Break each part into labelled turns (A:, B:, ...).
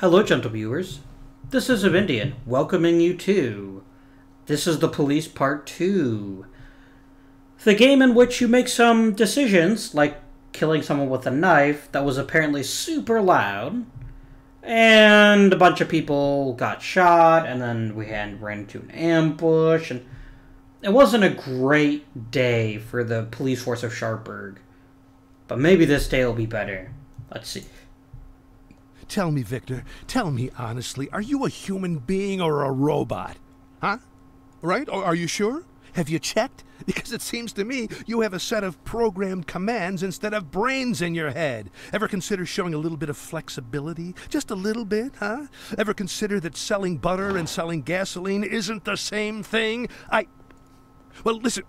A: Hello, gentle viewers. This is Avindian, welcoming you to This is the Police Part 2. The game in which you make some decisions, like killing someone with a knife that was apparently super loud, and a bunch of people got shot, and then we had ran into an ambush, and it wasn't a great day for the police force of Sharpburg. But maybe this day will be better. Let's see.
B: Tell me, Victor, tell me honestly, are you a human being or a robot? Huh? Right? Or are you sure? Have you checked? Because it seems to me you have a set of programmed commands instead of brains in your head. Ever consider showing a little bit of flexibility? Just a little bit, huh? Ever consider that selling butter and selling gasoline isn't the same thing? I. Well, listen.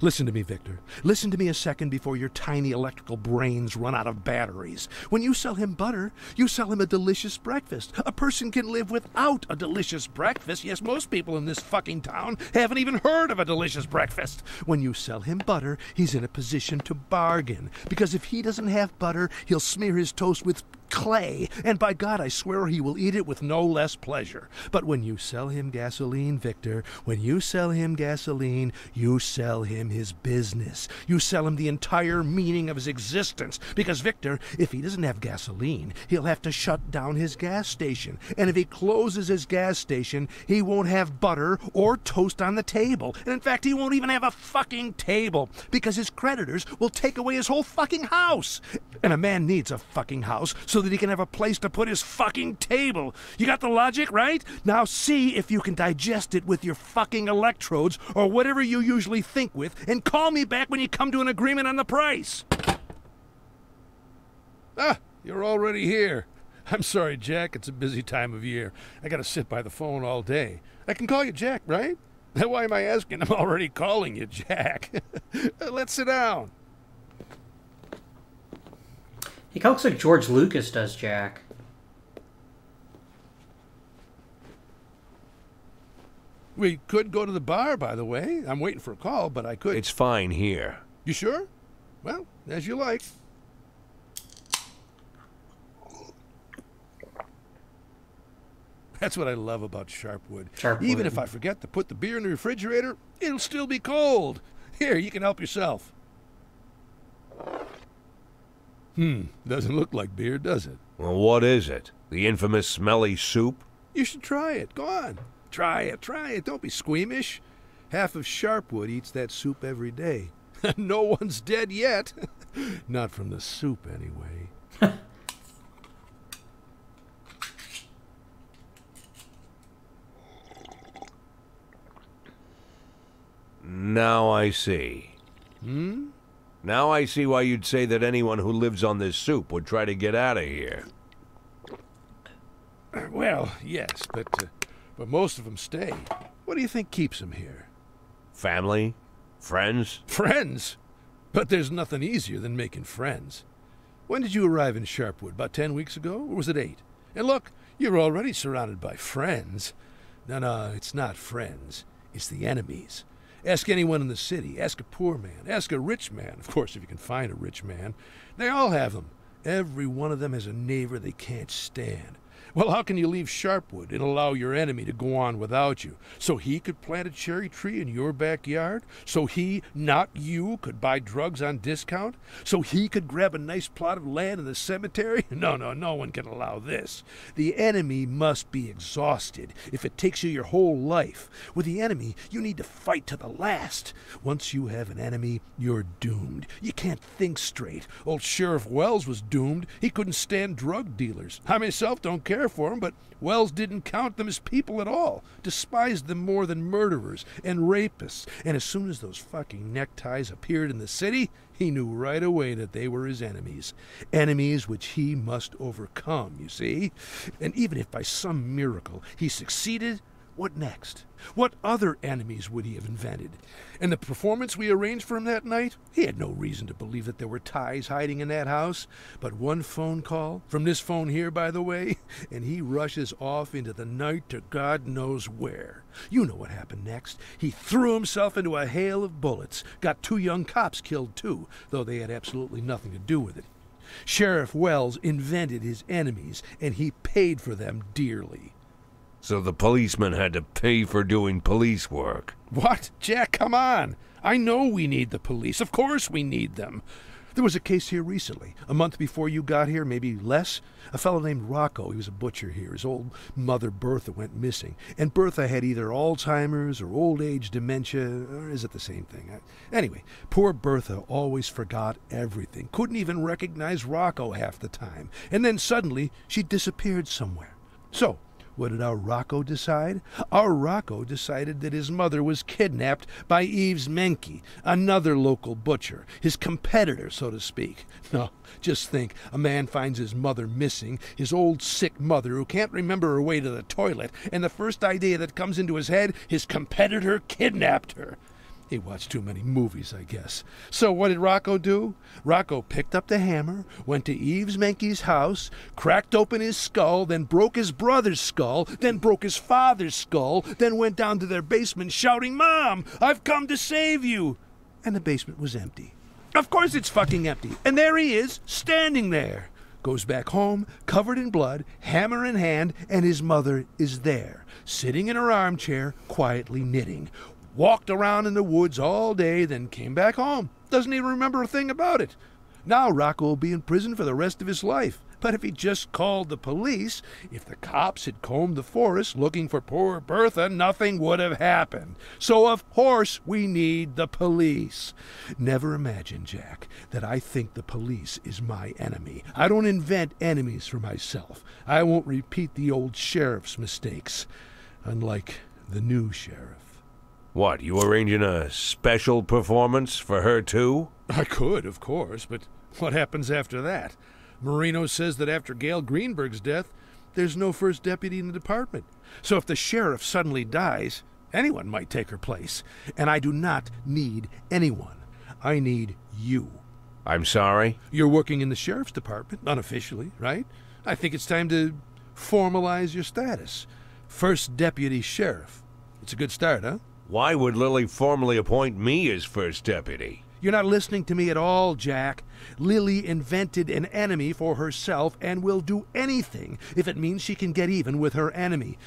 B: Listen to me, Victor. Listen to me a second before your tiny electrical brains run out of batteries. When you sell him butter, you sell him a delicious breakfast. A person can live without a delicious breakfast. Yes, most people in this fucking town haven't even heard of a delicious breakfast. When you sell him butter, he's in a position to bargain. Because if he doesn't have butter, he'll smear his toast with clay, and by God, I swear he will eat it with no less pleasure. But when you sell him gasoline, Victor, when you sell him gasoline, you sell him his business. You sell him the entire meaning of his existence. Because, Victor, if he doesn't have gasoline, he'll have to shut down his gas station. And if he closes his gas station, he won't have butter or toast on the table. And in fact, he won't even have a fucking table. Because his creditors will take away his whole fucking house. And a man needs a fucking house so that he can have a place to put his fucking table. You got the logic, right? Now see if you can digest it with your fucking electrodes or whatever you usually think with, and call me back when you come to an agreement on the price. Ah, you're already here. I'm sorry, Jack. It's a busy time of year. I gotta sit by the phone all day. I can call you Jack, right? Why am I asking? I'm already calling you Jack. Let's sit down.
A: He kind of looks like George Lucas does Jack.
B: We could go to the bar, by the way. I'm waiting for a call, but I could.
C: It's fine here.
B: You sure? Well, as you like. That's what I love about Sharpwood.
A: Sharpwood.
B: Even if I forget to put the beer in the refrigerator, it'll still be cold. Here, you can help yourself. Hmm, doesn't look like beer, does it?
C: Well, what is it? The infamous smelly soup?
B: You should try it. Go on. Try it, try it. Don't be squeamish. Half of Sharpwood eats that soup every day. no one's dead yet. Not from the soup, anyway.
C: Now I see.
B: Hmm?
C: Now I see why you'd say that anyone who lives on this soup would try to get out of here.
B: Well, yes, but uh, but most of them stay. What do you think keeps them here?
C: Family? Friends?
B: Friends. But there's nothing easier than making friends. When did you arrive in Sharpwood? About ten weeks ago, or was it eight? And look, you're already surrounded by friends. No, no, it's not friends. It's the enemies. Ask anyone in the city. Ask a poor man. Ask a rich man. Of course, if you can find a rich man. They all have them. Every one of them has a neighbor they can't stand. Well, how can you leave Sharpwood and allow your enemy to go on without you? So he could plant a cherry tree in your backyard? So he, not you, could buy drugs on discount? So he could grab a nice plot of land in the cemetery? No, no, no one can allow this. The enemy must be exhausted if it takes you your whole life. With the enemy, you need to fight to the last. Once you have an enemy, you're doomed. You can't think straight. Old Sheriff Wells was doomed. He couldn't stand drug dealers. I myself don't care for them, but Wells didn't count them as people at all, despised them more than murderers and rapists. And as soon as those fucking neckties appeared in the city, he knew right away that they were his enemies. Enemies which he must overcome, you see? And even if by some miracle he succeeded, what next? What other enemies would he have invented? And the performance we arranged for him that night? He had no reason to believe that there were ties hiding in that house. But one phone call, from this phone here, by the way, and he rushes off into the night to God knows where. You know what happened next. He threw himself into a hail of bullets, got two young cops killed too, though they had absolutely nothing to do with it. Sheriff Wells invented his enemies, and he paid for them dearly.
C: So the policeman had to pay for doing police work.
B: What? Jack, come on. I know we need the police. Of course we need them. There was a case here recently, a month before you got here, maybe less. A fellow named Rocco, he was a butcher here. His old mother Bertha went missing, and Bertha had either Alzheimer's or old age dementia, or is it the same thing? Anyway, poor Bertha always forgot everything, couldn't even recognize Rocco half the time, and then suddenly she disappeared somewhere. So, what did our Rocco decide? Our Rocco decided that his mother was kidnapped by Eves Menke, another local butcher, his competitor, so to speak. No, just think a man finds his mother missing, his old sick mother who can't remember her way to the toilet, and the first idea that comes into his head, his competitor kidnapped her. He watched too many movies, I guess. So what did Rocco do? Rocco picked up the hammer, went to Eves Menke's house, cracked open his skull, then broke his brother's skull, then broke his father's skull, then went down to their basement shouting, Mom, I've come to save you! And the basement was empty. Of course it's fucking empty. And there he is, standing there. Goes back home, covered in blood, hammer in hand, and his mother is there, sitting in her armchair, quietly knitting walked around in the woods all day, then came back home. Doesn't even remember a thing about it. Now Rocco will be in prison for the rest of his life. But if he just called the police, if the cops had combed the forest looking for poor Bertha, nothing would have happened. So of course we need the police. Never imagine, Jack, that I think the police is my enemy. I don't invent enemies for myself. I won't repeat the old sheriff's mistakes. Unlike the new sheriff.
C: What, you arranging a special performance for her too?
B: I could, of course, but what happens after that? Marino says that after Gail Greenberg's death, there's no first deputy in the department. So if the sheriff suddenly dies, anyone might take her place. And I do not need anyone. I need you.
C: I'm sorry?
B: You're working in the sheriff's department, unofficially, right? I think it's time to formalize your status. First deputy sheriff. It's a good start, huh?
C: Why would Lily formally appoint me as first deputy?
B: You're not listening to me at all, Jack. Lily invented an enemy for herself and will do anything if it means she can get even with her enemy.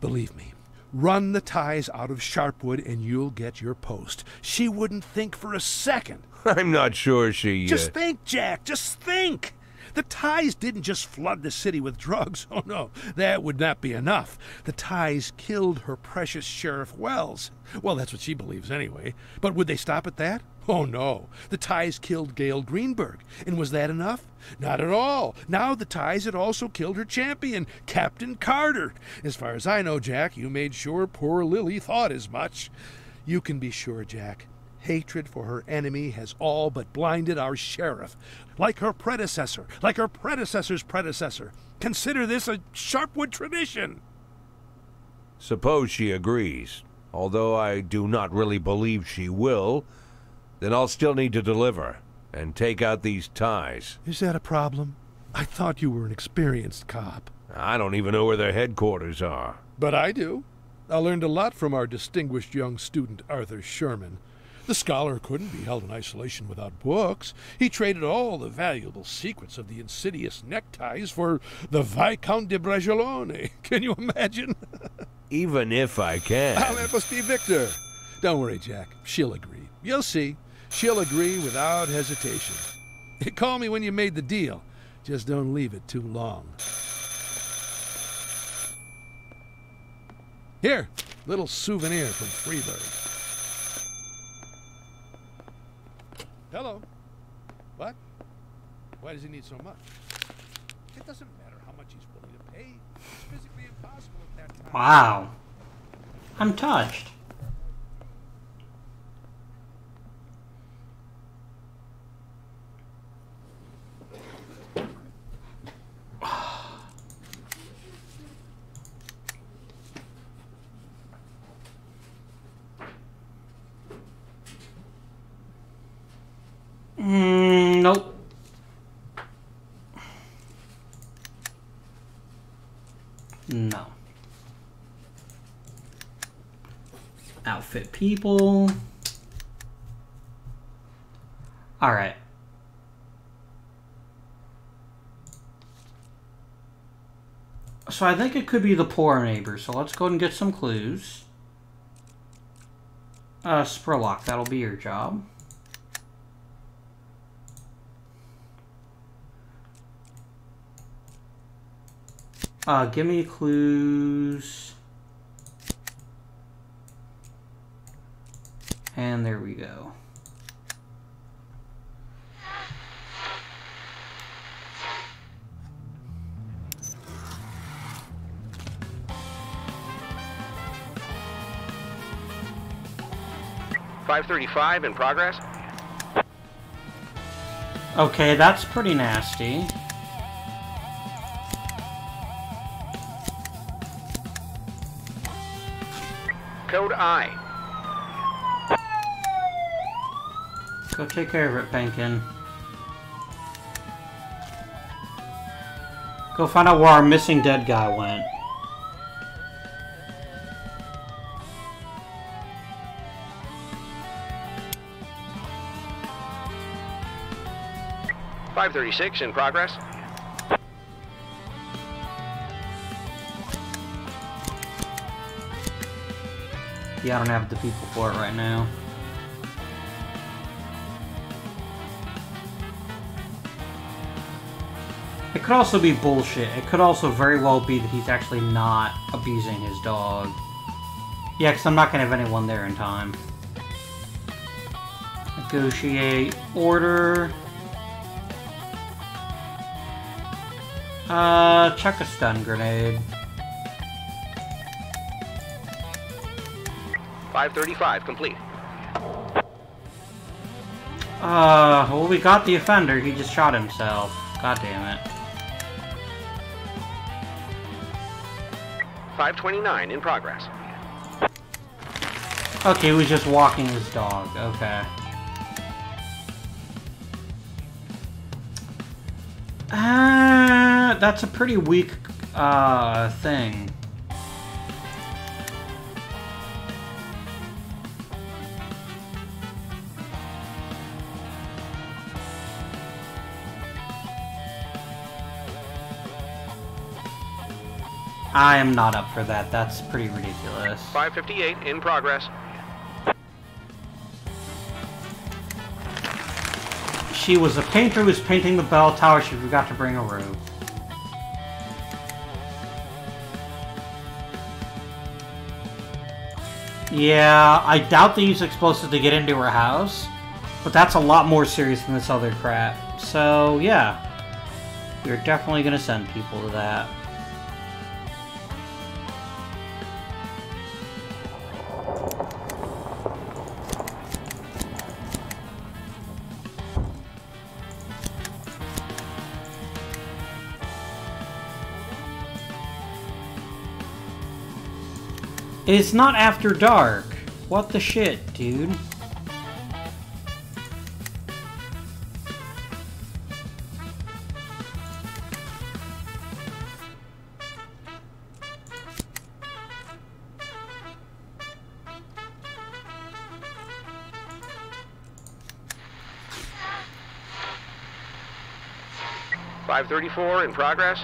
B: Believe me, run the ties out of Sharpwood and you'll get your post. She wouldn't think for a second.
C: I'm not sure she.
B: Uh... Just think, Jack, just think. The ties didn't just flood the city with drugs. Oh no, that would not be enough. The ties killed her precious Sheriff Wells. Well, that's what she believes anyway. But would they stop at that? Oh no. The ties killed Gail Greenberg. And was that enough? Not at all. Now the ties had also killed her champion, Captain Carter. As far as I know, Jack, you made sure poor Lily thought as much. You can be sure, Jack, Hatred for her enemy has all but blinded our sheriff. Like her predecessor, like her predecessor's predecessor. Consider this a Sharpwood tradition.
C: Suppose she agrees. Although I do not really believe she will, then I'll still need to deliver and take out these ties.
B: Is that a problem? I thought you were an experienced cop.
C: I don't even know where their headquarters are.
B: But I do. I learned a lot from our distinguished young student, Arthur Sherman. The scholar couldn't be held in isolation without books. He traded all the valuable secrets of the insidious neckties for the Viscount de Bragelonne. Can you imagine?
C: Even if I can.
B: Oh, that must be Victor. Don't worry, Jack. She'll agree. You'll see. She'll agree without hesitation. Call me when you made the deal. Just don't leave it too long. Here, little souvenir from Freeburg. Hello. What? Why does he need so much? It doesn't matter how much he's willing to pay. It's physically impossible at that time.
A: Wow. I'm touched. Mm, nope. No. Outfit people. All right. So I think it could be the poor neighbor. So let's go and get some clues. Uh, Spurlock, that'll be your job. Uh, give me clues. And there we go.
D: Five thirty-five in progress.
A: Okay, that's pretty nasty.
D: I.
A: Go take care of it, Penkin. Go find out where our missing dead guy went.
D: Five thirty-six in progress.
A: Yeah, I don't have the people for it right now. It could also be bullshit. It could also very well be that he's actually not abusing his dog. Yeah, because I'm not going to have anyone there in time. Negotiate. Order. Uh, check a stun grenade.
D: Five thirty-five complete.
A: Uh, well, we got the offender. He just shot himself. God damn it.
D: Five twenty-nine in progress.
A: Okay, he was just walking his dog. Okay. Uh, that's a pretty weak, uh, thing. I am not up for that. That's pretty ridiculous.
D: Five fifty-eight in progress.
A: She was a painter who was painting the bell tower. She forgot to bring a robe. Yeah, I doubt they use explosives to get into her house, but that's a lot more serious than this other crap. So, yeah. We're definitely gonna send people to that. It's not after dark. What the shit, dude?
D: Five thirty-four in progress.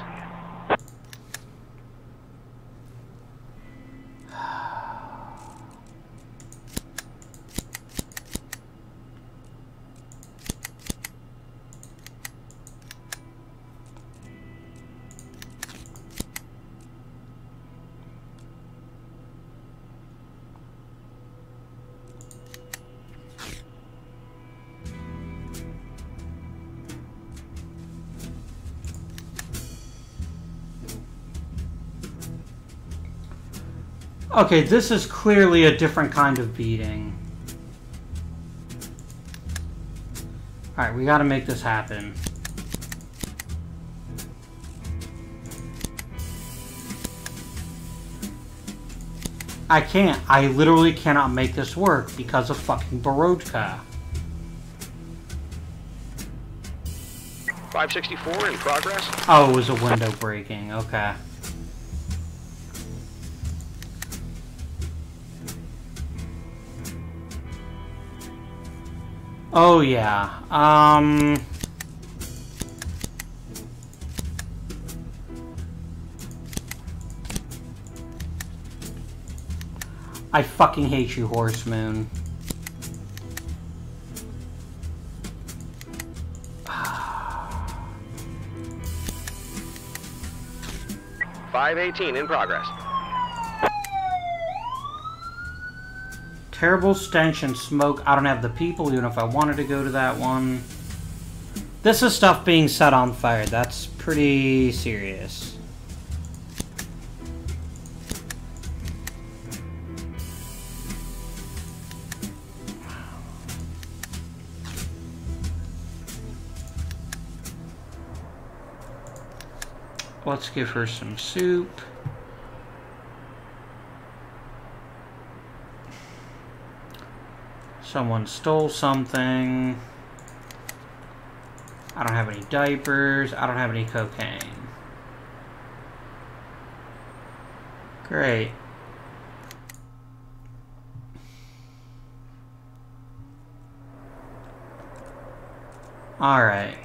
A: Okay, this is clearly a different kind of beating. Alright, we gotta make this happen. I can't. I literally cannot make this work because of fucking Borodka.
D: Five sixty-four in progress.
A: Oh, it was a window breaking. Okay. Oh yeah. Um. I fucking hate you, Horse Moon.
D: Five eighteen in progress.
A: Terrible stench and smoke. I don't have the people, even if I wanted to go to that one. This is stuff being set on fire. That's pretty serious. Let's give her some soup. Someone stole something. I don't have any diapers. I don't have any cocaine. Great. Alright.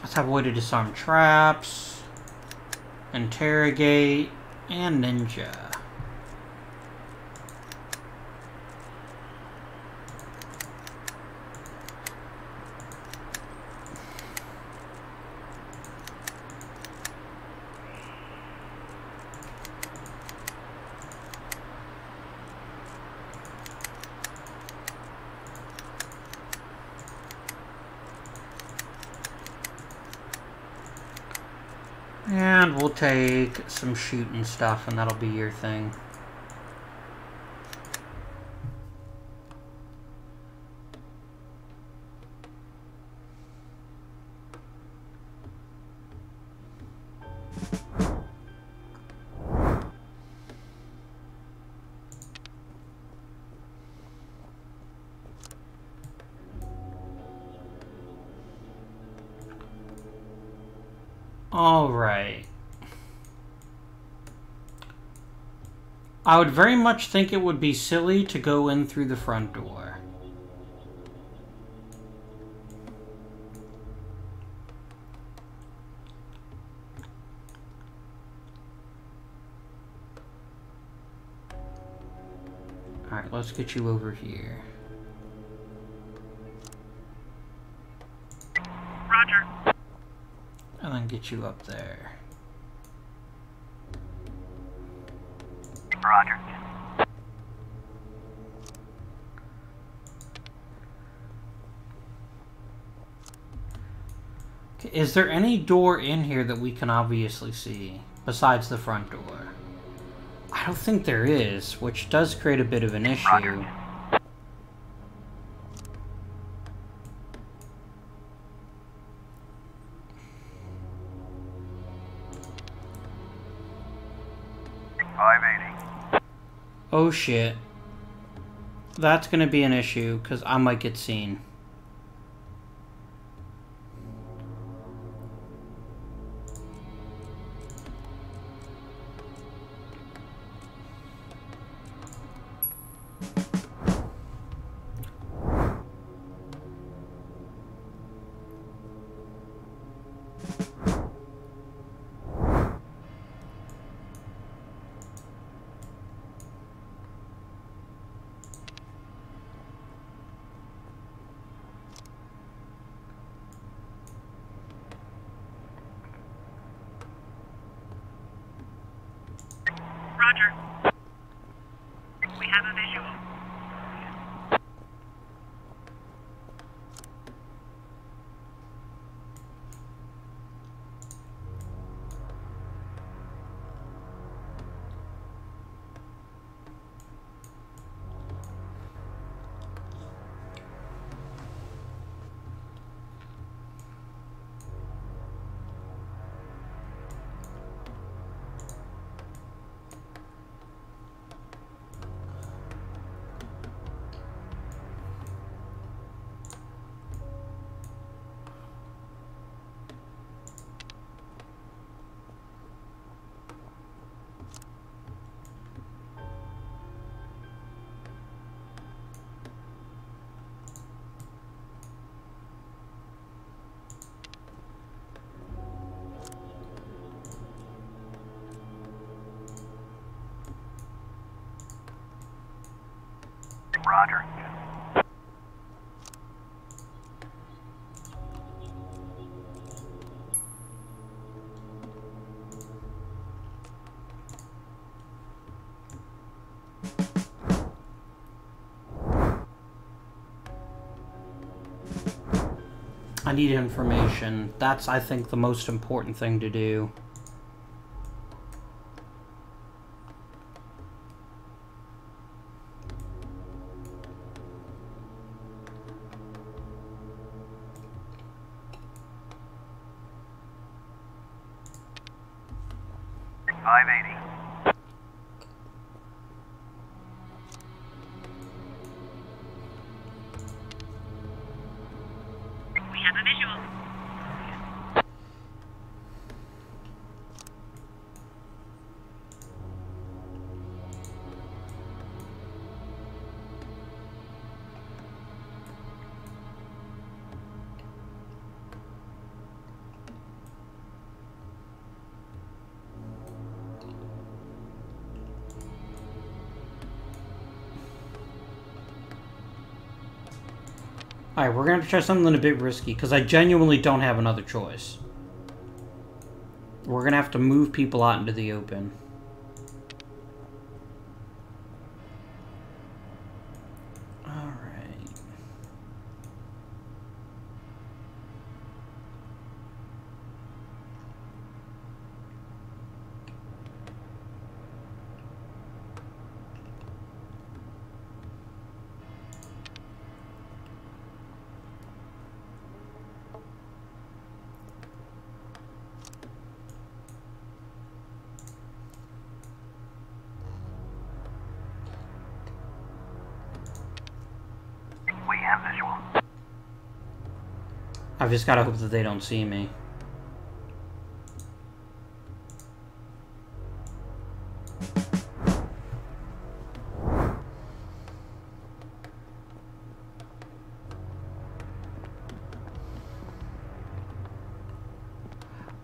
A: Let's have a way to disarm traps, interrogate, and ninja. And we'll take some shooting stuff, and that'll be your thing. Would very much think it would be silly to go in through the front door. Alright, let's get you over here.
E: Roger.
A: And then get you up there.
E: Roger.
A: Okay, Is there any door in here that we can obviously see besides the front door? I don't think there is, which does create a bit of an issue.
E: Eighty.
A: Oh shit. That's gonna be an issue, because I might get seen.
E: Roger.
A: I need information. That's, I think, the most important thing to do. Alright, we're gonna try something a bit risky, because I genuinely don't have another choice. We're gonna have to move people out into the open. Alright.
E: We have visual.
A: I've just gotta hope that they don't see me.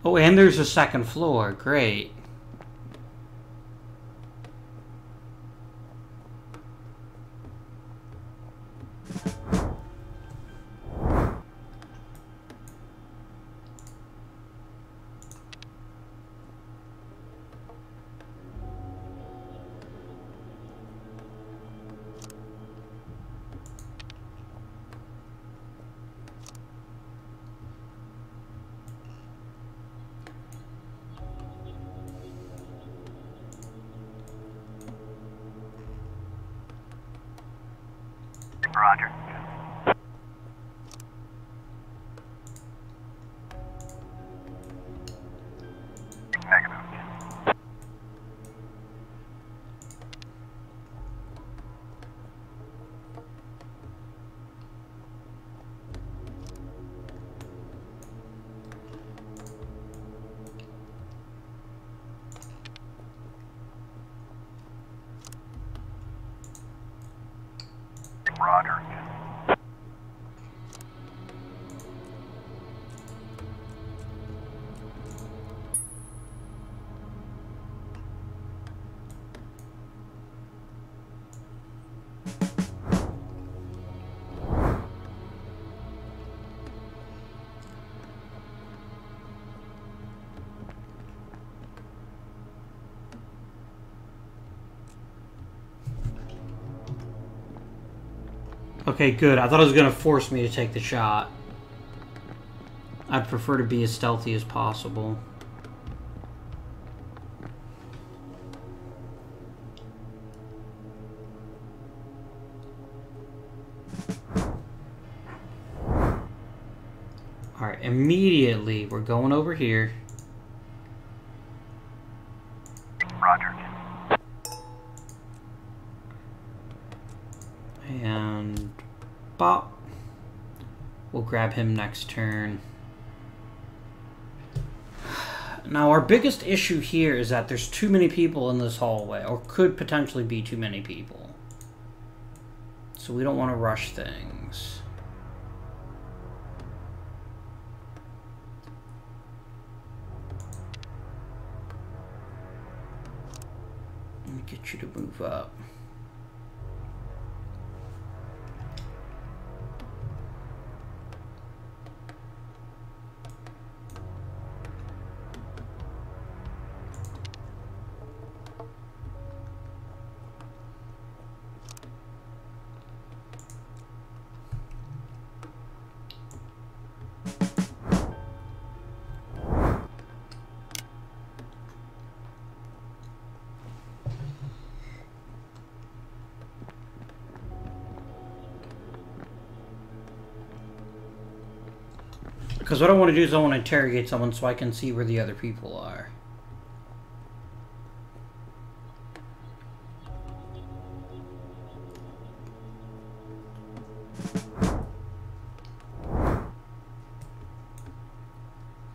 A: Oh, and there's a second floor. Great. Okay, good. I thought it was gonna force me to take the shot. I'd prefer to be as stealthy as possible. Alright, immediately we're going over here.
E: Roger.
A: And bop. We'll grab him next turn. Now, our biggest issue here is that there's too many people in this hallway, or could potentially be too many people. So we don't want to rush things. Let me get you to move up. Because what I want to do is I want to interrogate someone so I can see where the other people are.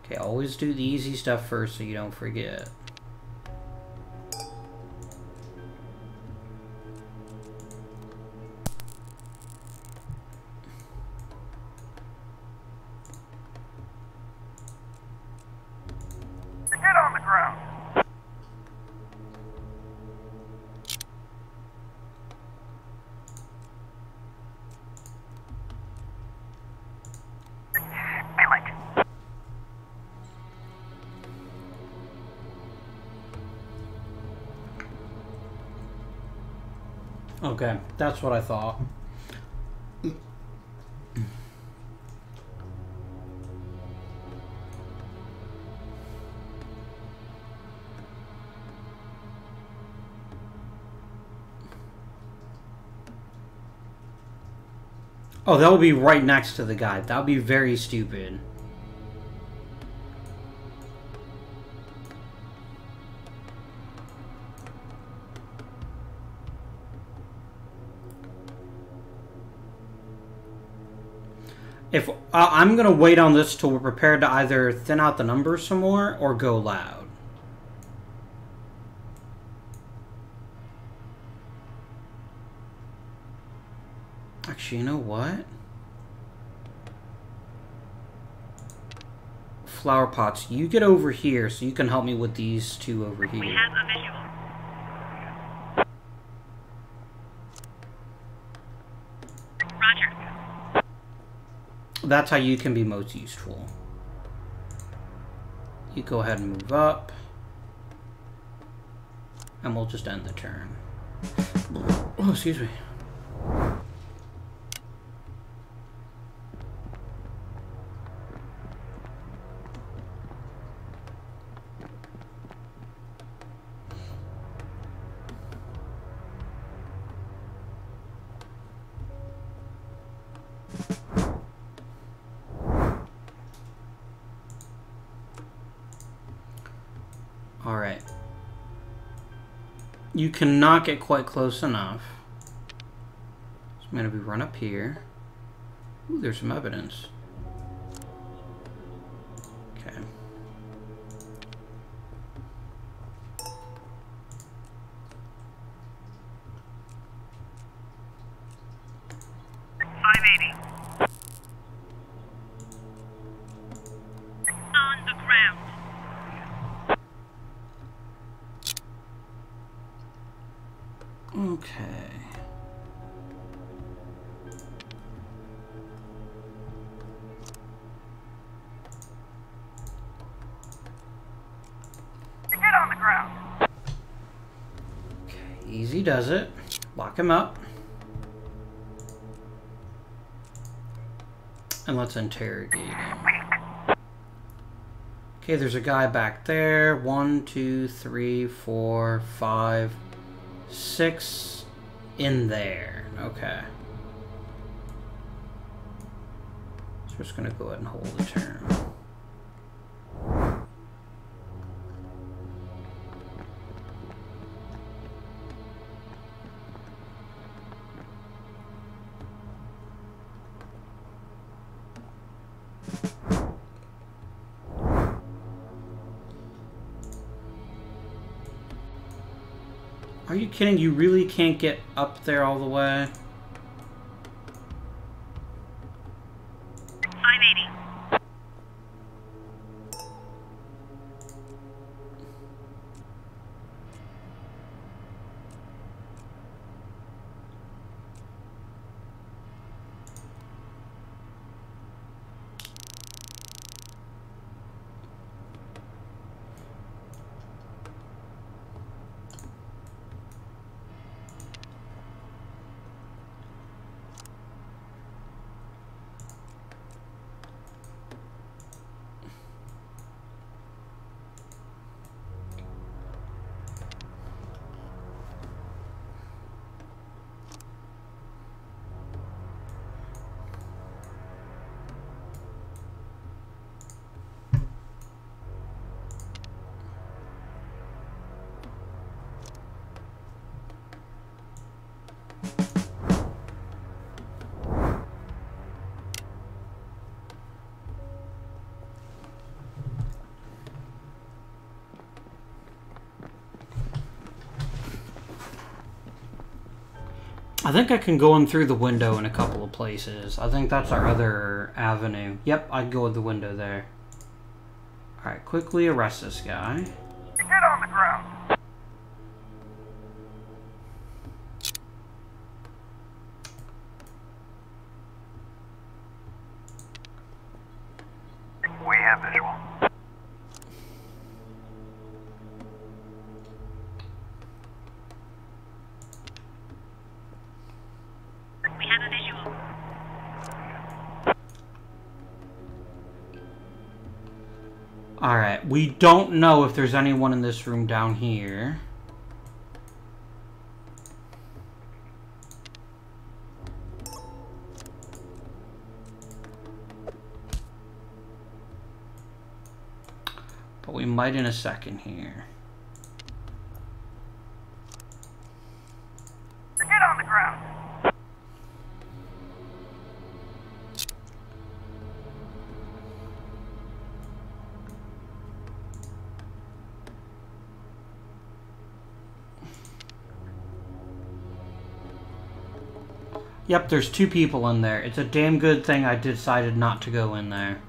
A: Okay, always do the easy stuff first so you don't forget. That's what I thought. Oh, that would be right next to the guy. That would be very stupid. Uh, I'm gonna wait on this till we're prepared to either thin out the numbers some more or go loud. Actually, you know what? Flower pots, you get over here so you can help me with these two over
F: We
A: here.
F: have a visual. Roger.
A: That's how you can be most useful. You go ahead and move up. And we'll just end the turn. Oh, excuse me. You cannot get quite close enough. gonna be run up here. Ooh, there's some evidence. Let's interrogate him. Okay, there's a guy back there. One, two, three, four, five, six in there. Okay. So we're just gonna go ahead and hold the turn. Kidding? You really can't get up there all the way? I think I can go in through the window in a couple of places. I think that's our other avenue. Yep, I'd go with the window there. Alright, quickly arrest this guy.
E: Get on the ground. We have visual.
F: We have a visual.
A: Alright, we don't know if there's anyone in this room down here. But we might in a second here. Yep, there's two people in there. It's a damn good thing I decided not to go in there.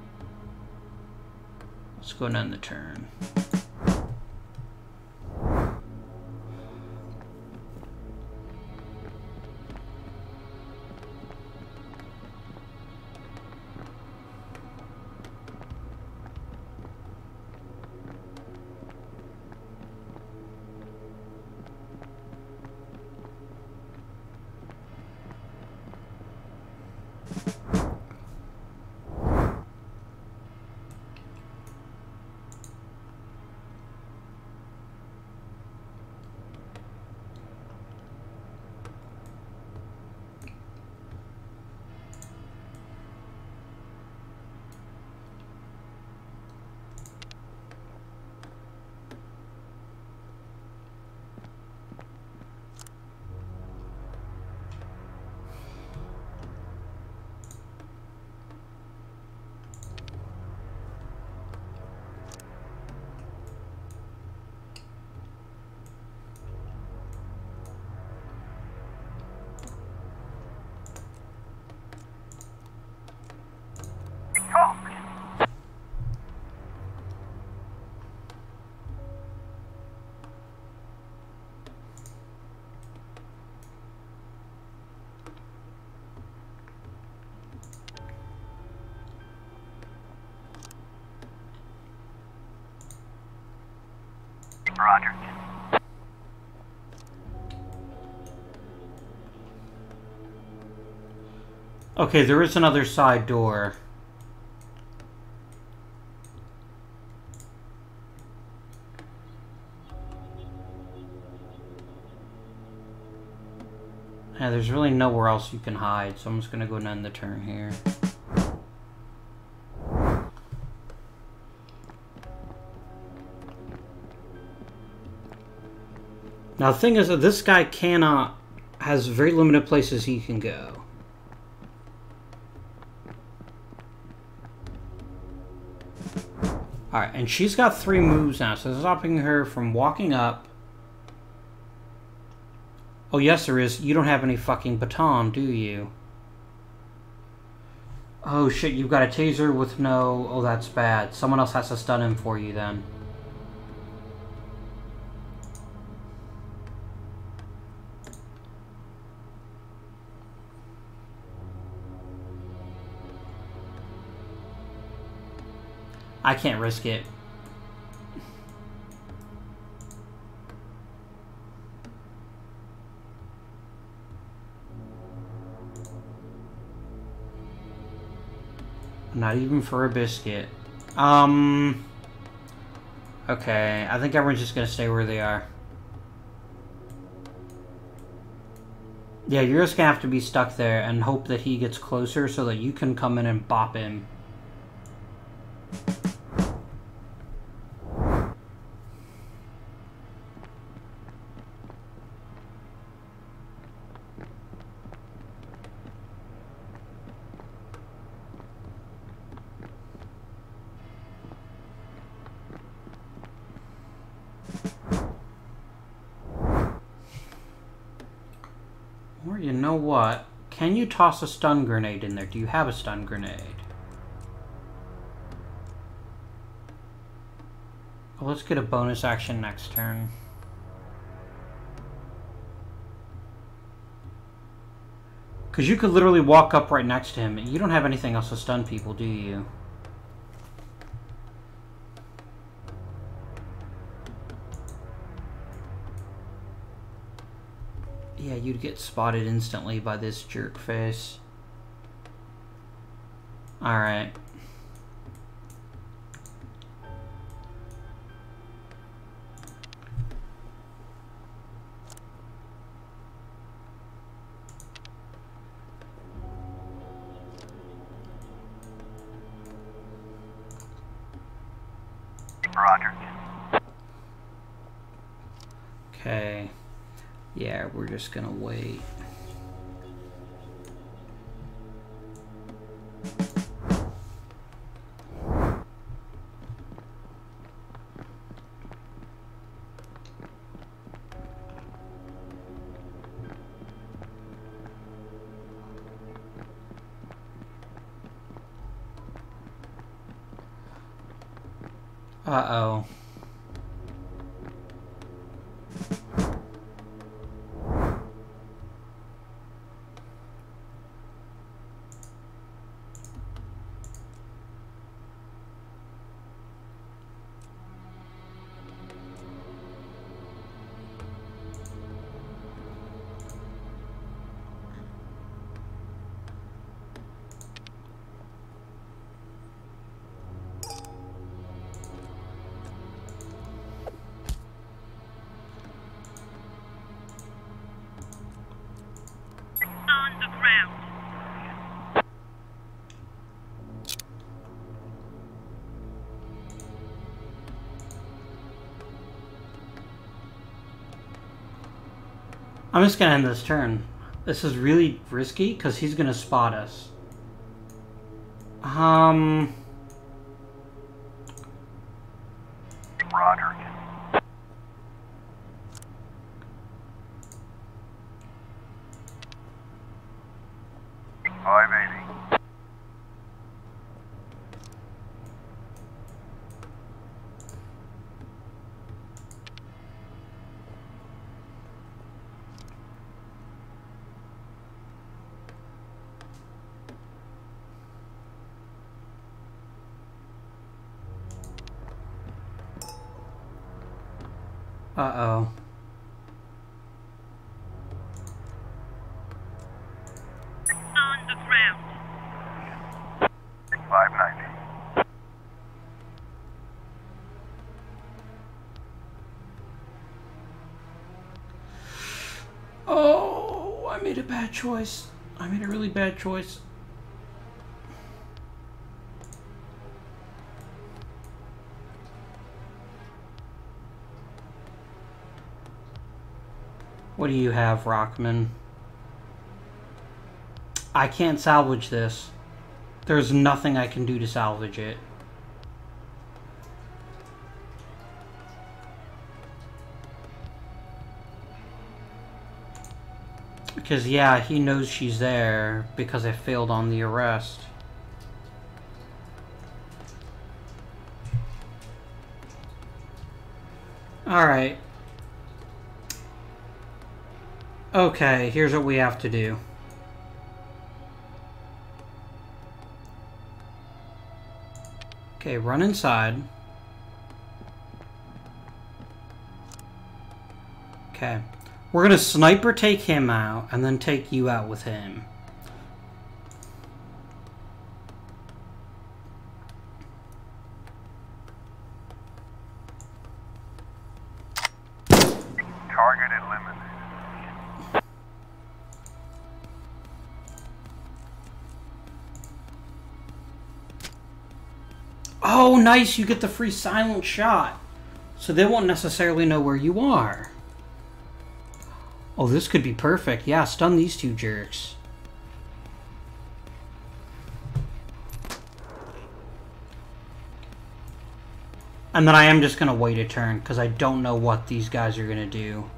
A: Let's go end the turn. Okay, there is another side door. Yeah, there's really nowhere else you can hide, so I'm just gonna go and end the turn here. Now the thing is that this guy cannot has very limited places he can go. Alright, and she's got three moves now, so stopping her from walking up. Oh, yes, there is. You don't have any fucking baton, do you? Oh, shit, you've got a taser with no... Oh, that's bad. Someone else has to stun him for you, then. I can't risk it. Not even for a biscuit. Um. Okay, I think everyone's just gonna stay where they are. Yeah, you're just gonna have to be stuck there and hope that he gets closer so that you can come in and bop him. Or you know know what? Can you toss a stun grenade in there? Do you have a stun grenade? Well, let's get a bonus action next turn. Because you could literally walk up right next to him. And you don't have anything else to stun people, do you? Get spotted instantly by this jerk face. Alright. Just gonna wait. Uh-oh. I'm just gonna end this turn. This is really risky because he's gonna spot us. Um,
E: Roger. Five eighty.
A: uh-oh.
F: On the ground.
E: Five ninety.
A: Oh, I made a choice. I made a really bad choice. What do you have, Rockman? I can't salvage this. There's nothing I can do to salvage it. Because, yeah, he knows she's there because I failed on the arrest. Alright. Okay, here's what we have to do. Okay, run inside. Okay. We're gonna sniper take him out, and then take you out with him.
E: Target eliminated.
A: Oh, nice! You get the free silent shot. So they won't necessarily know where you are. Oh, this could be perfect. Yeah, stun these two jerks. And then I am just gonna wait a turn, because I don't know what these guys are gonna do.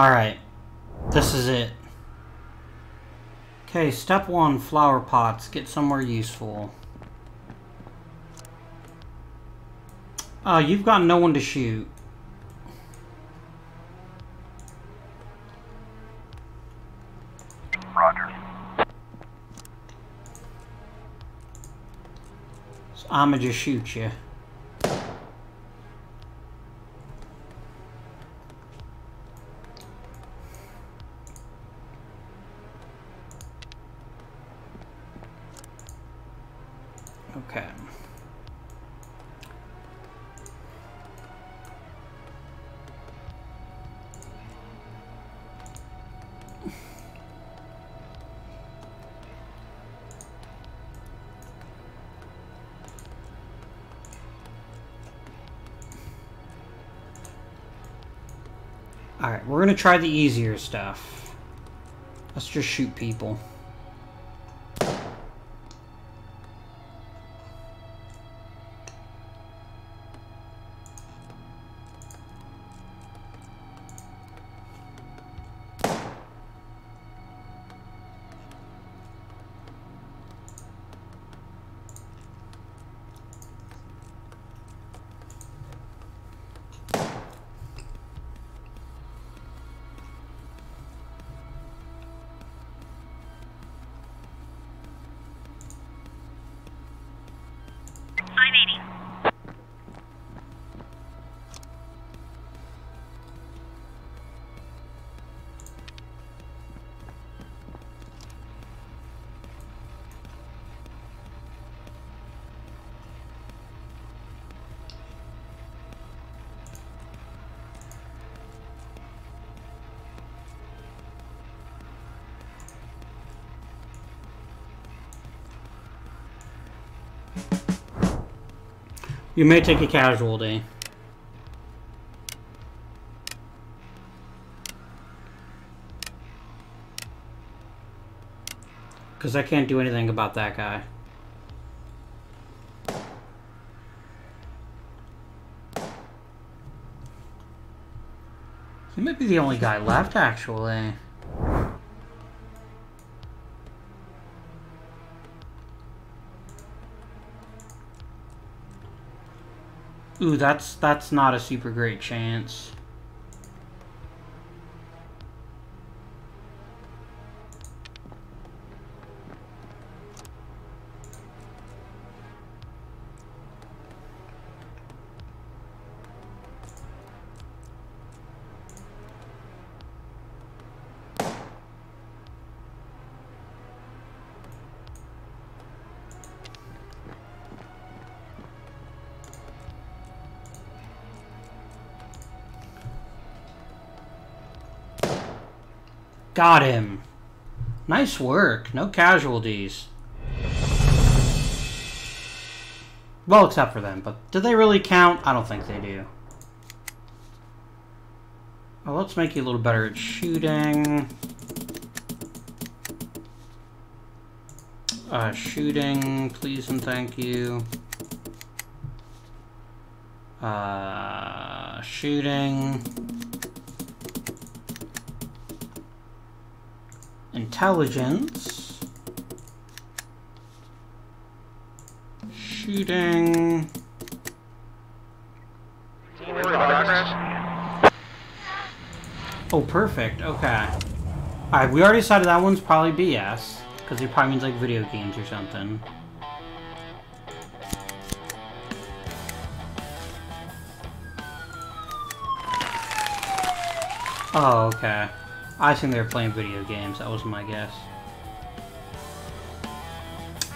A: Alright. This is it. Okay, step one flower pots. Get somewhere useful. Oh, you've got no one to shoot.
E: Roger.
A: So I'ma just shoot you. Try the easier stuff. Let's just shoot people. You may take a casualty. Because I can't do anything about that guy. He might be the only guy left, actually. Ooh, that's that's not a super great chance. Got him. Nice work. No casualties. Well, except for them, but do they really count? I don't think they do. Well, let's make you a little better at shooting. Uh, shooting, please and thank you. Uh, shooting. Intelligence. Shooting. Oh, perfect. Okay. Alright, we already decided that one's probably BS. Because it probably means like video games or something. Oh, okay. I think they were playing video games. That was my guess.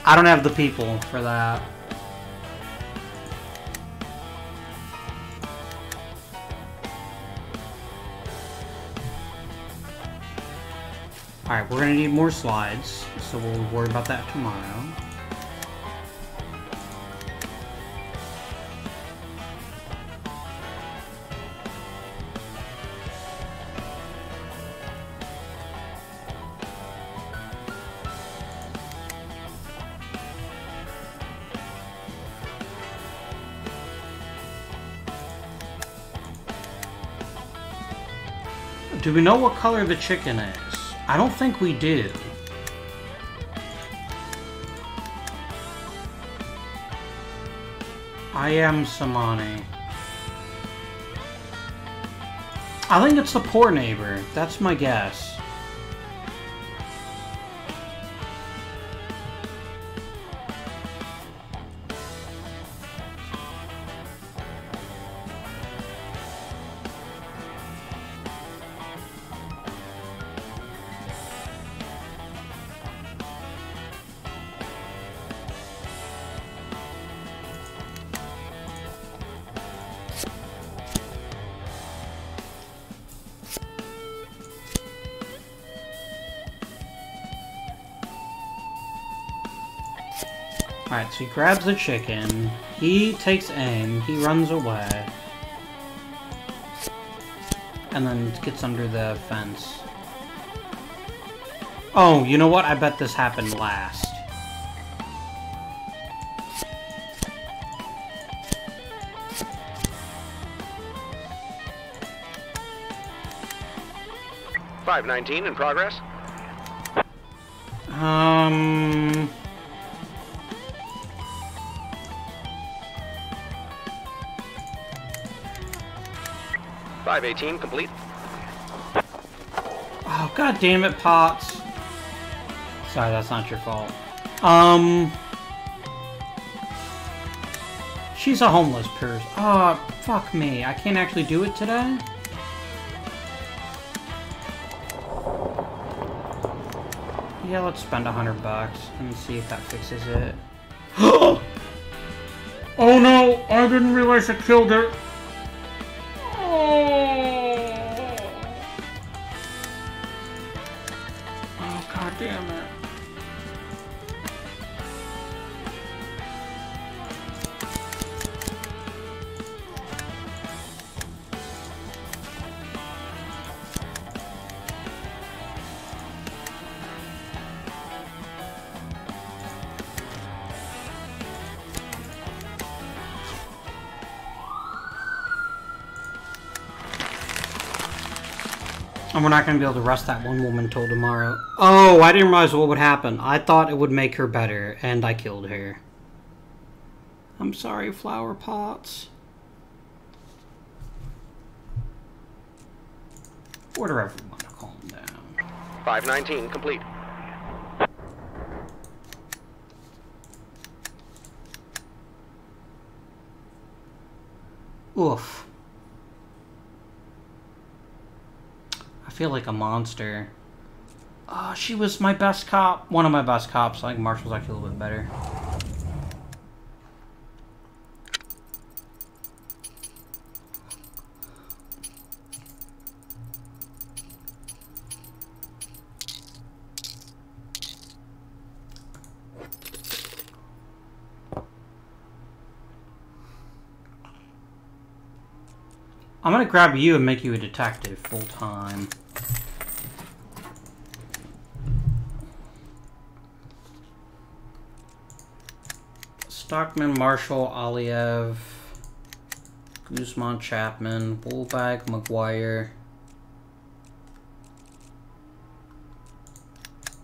A: I don't have the people for that. Alright, we're gonna need more slides, so we'll worry about that tomorrow. We know what color the chicken is? I don't think we do. I am Samani. I think it's the poor neighbor. That's my guess. So he grabs the chicken. He takes aim. He runs away. And then gets under the fence. Oh, you know what? I bet this happened last.
D: Five nineteen in progress.
A: Um...
D: Five eighteen complete.
A: Oh, god damn it, Potts. Sorry, that's not your fault. Um... She's a homeless person. Oh, fuck me. I can't actually do it today? Yeah, let's spend a hundred bucks and see if that fixes it. oh no! I didn't realize I killed her! We're not going to be able to arrest that one woman till tomorrow. Oh, I didn't realize what would happen. I thought it would make her better, and I killed her. I'm sorry, flower pots. Order everyone to calm down.
D: Five nineteen complete.
A: Oof. I feel like a monster. Oh, she was my best cop. One of my best cops. I think Marshall's actually a little bit better. I'm gonna grab you and make you a detective full Stockman, Marshall, Aliev, Guzman, Chapman, Woolbag, McGuire,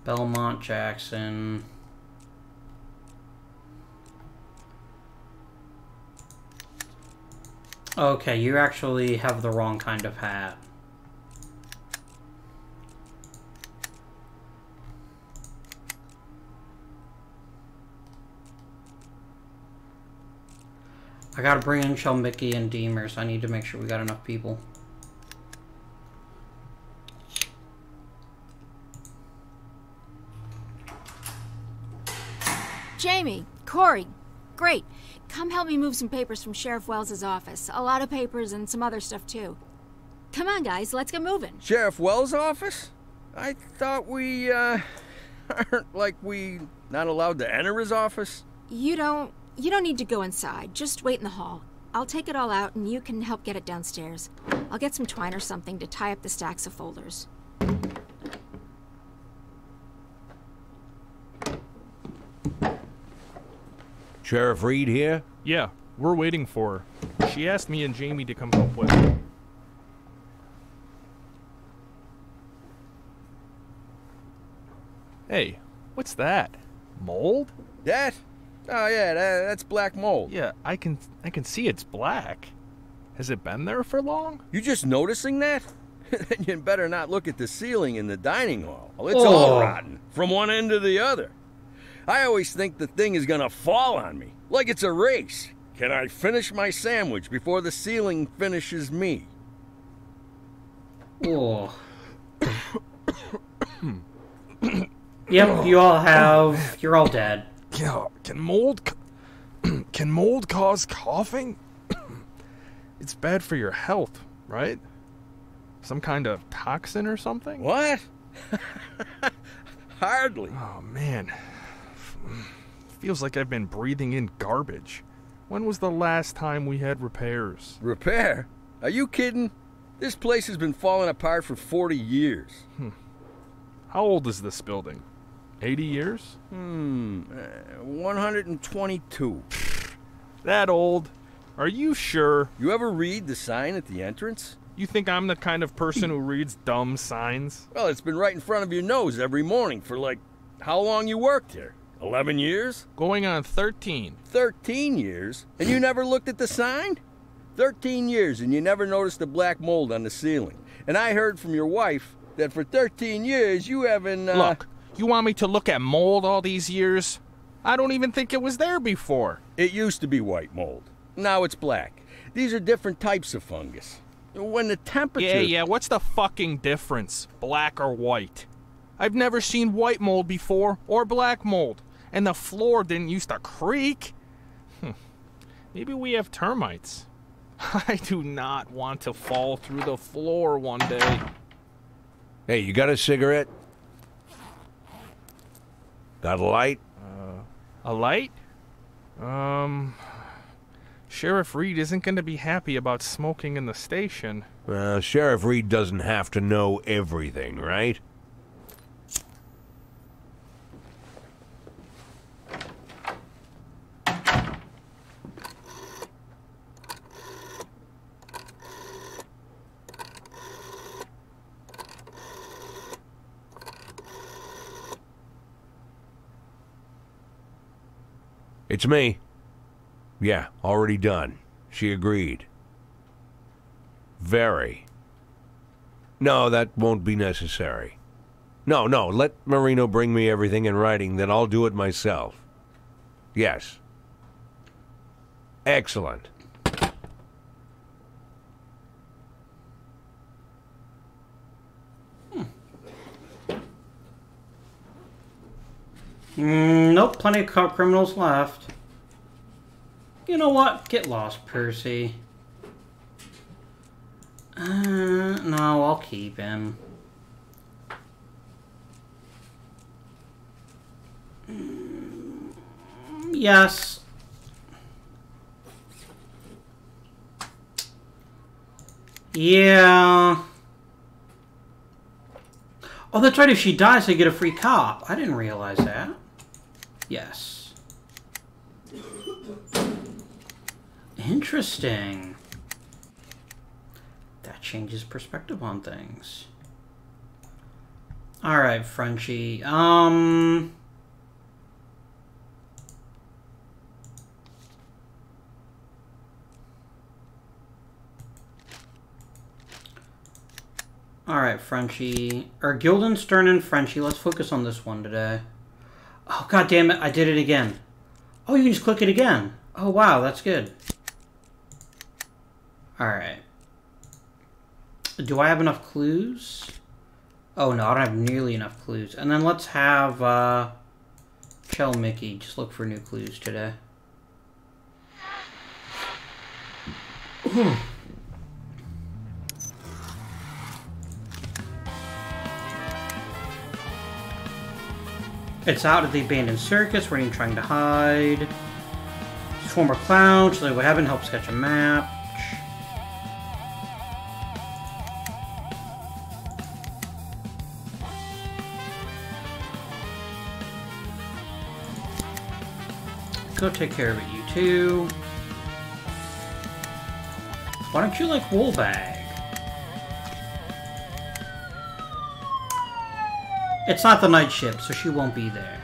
A: Belmont, Jackson. Okay, you actually have the wrong kind of hat. I gotta bring in Shelmicky and Deemer, so I need to make sure we got enough people.
G: Jamie, Corey, great. Come help me move some papers from Sheriff Wells's office. A lot of papers and some other stuff too. Come on, guys, let's get moving.
H: Sheriff Wells' office? I thought we, uh, aren't like we not allowed to enter his office?
G: You don't you don't need to go inside. Just wait in the hall. I'll take it all out and you can help get it downstairs. I'll get some twine or something to tie up the stacks of folders.
C: Sheriff Reed here?
I: Yeah, we're waiting for her. She asked me and Jamie to come help with her. Hey, what's that? Mold?
H: That? Oh yeah, that, that's black mold.
I: Yeah, I can I can see it's black. Has it been there for long?
H: You just noticing that? then you better not look at the ceiling in the dining hall. Oh, it's
A: Oh.
H: all rotten, from one end to the other. I always think the thing is gonna fall on me, like it's a race. Can I finish my sandwich before the ceiling finishes me?
A: Oh. yep, you all have. You're all dead.
I: Yeah, can mold can mold cause coughing? it's bad for your health, right? Some kind of toxin or something?
H: What? Hardly.
I: Oh man. Feels like I've been breathing in garbage. When was the last time we had repairs?
H: Repair? Are you kidding? This place has been falling apart for 40 years. Hmm.
I: How old is this building? 80 years?
H: Hmm, uh, 122.
I: That old? Are you sure?
H: You ever read the sign at the entrance?
I: You think I'm the kind of person who reads dumb signs?
H: Well, it's been right in front of your nose every morning for like how long you worked here? 11 years?
I: Going on 13.
H: 13 years? And you never looked at the sign? 13 years and you never noticed the black mold on the ceiling. And I heard from your wife that for 13 years you haven't. Uh,
I: Look, you want me to look at mold all these years? I don't even think it was there before.
H: It used to be white mold. Now it's black. These are different types of fungus. When the temperature.
I: Yeah, yeah, what's the fucking difference? Black or white? I've never seen white mold before, or black mold. And the floor didn't used to creak. Hmm. Maybe we have termites. I do not want to fall through the floor one day.
C: Hey, you got a cigarette? Got a light?
I: A light? Um. Sheriff Reed isn't going to be happy about smoking in the station.
C: Well, Sheriff Reed doesn't have to know everything, right? It's me. Yeah, already done. She agreed. Very. No, that won't be necessary. No, no, let Marino bring me everything in writing, then I'll do it myself. Yes. Excellent.
A: Mm, nope, plenty of criminals left. You know what? Get lost, Percy. Uh, no, I'll keep him. Mm, Yes. Yeah. Oh, that's right. If she dies, they get a free cop. I didn't realize that. Yes. Interesting. That changes perspective on things. All right, Frenchie. Um. All right, Frenchie. Or Guildenstern and Frenchie. Let's focus on this one today. Oh, god damn it. I did it again. Oh, you can just click it again. Oh, wow. That's good. All right. Do I have enough clues? Oh, no. I don't have nearly enough clues. And then let's have, uh... Chell Mickey just look for new clues today. Ooh. It's out at the abandoned circus where he's trying to hide. Former clown, so happened, help sketch a map. Go take care of it, you two. Why don't you like Woolbag? It's not the night shift, so she won't be there.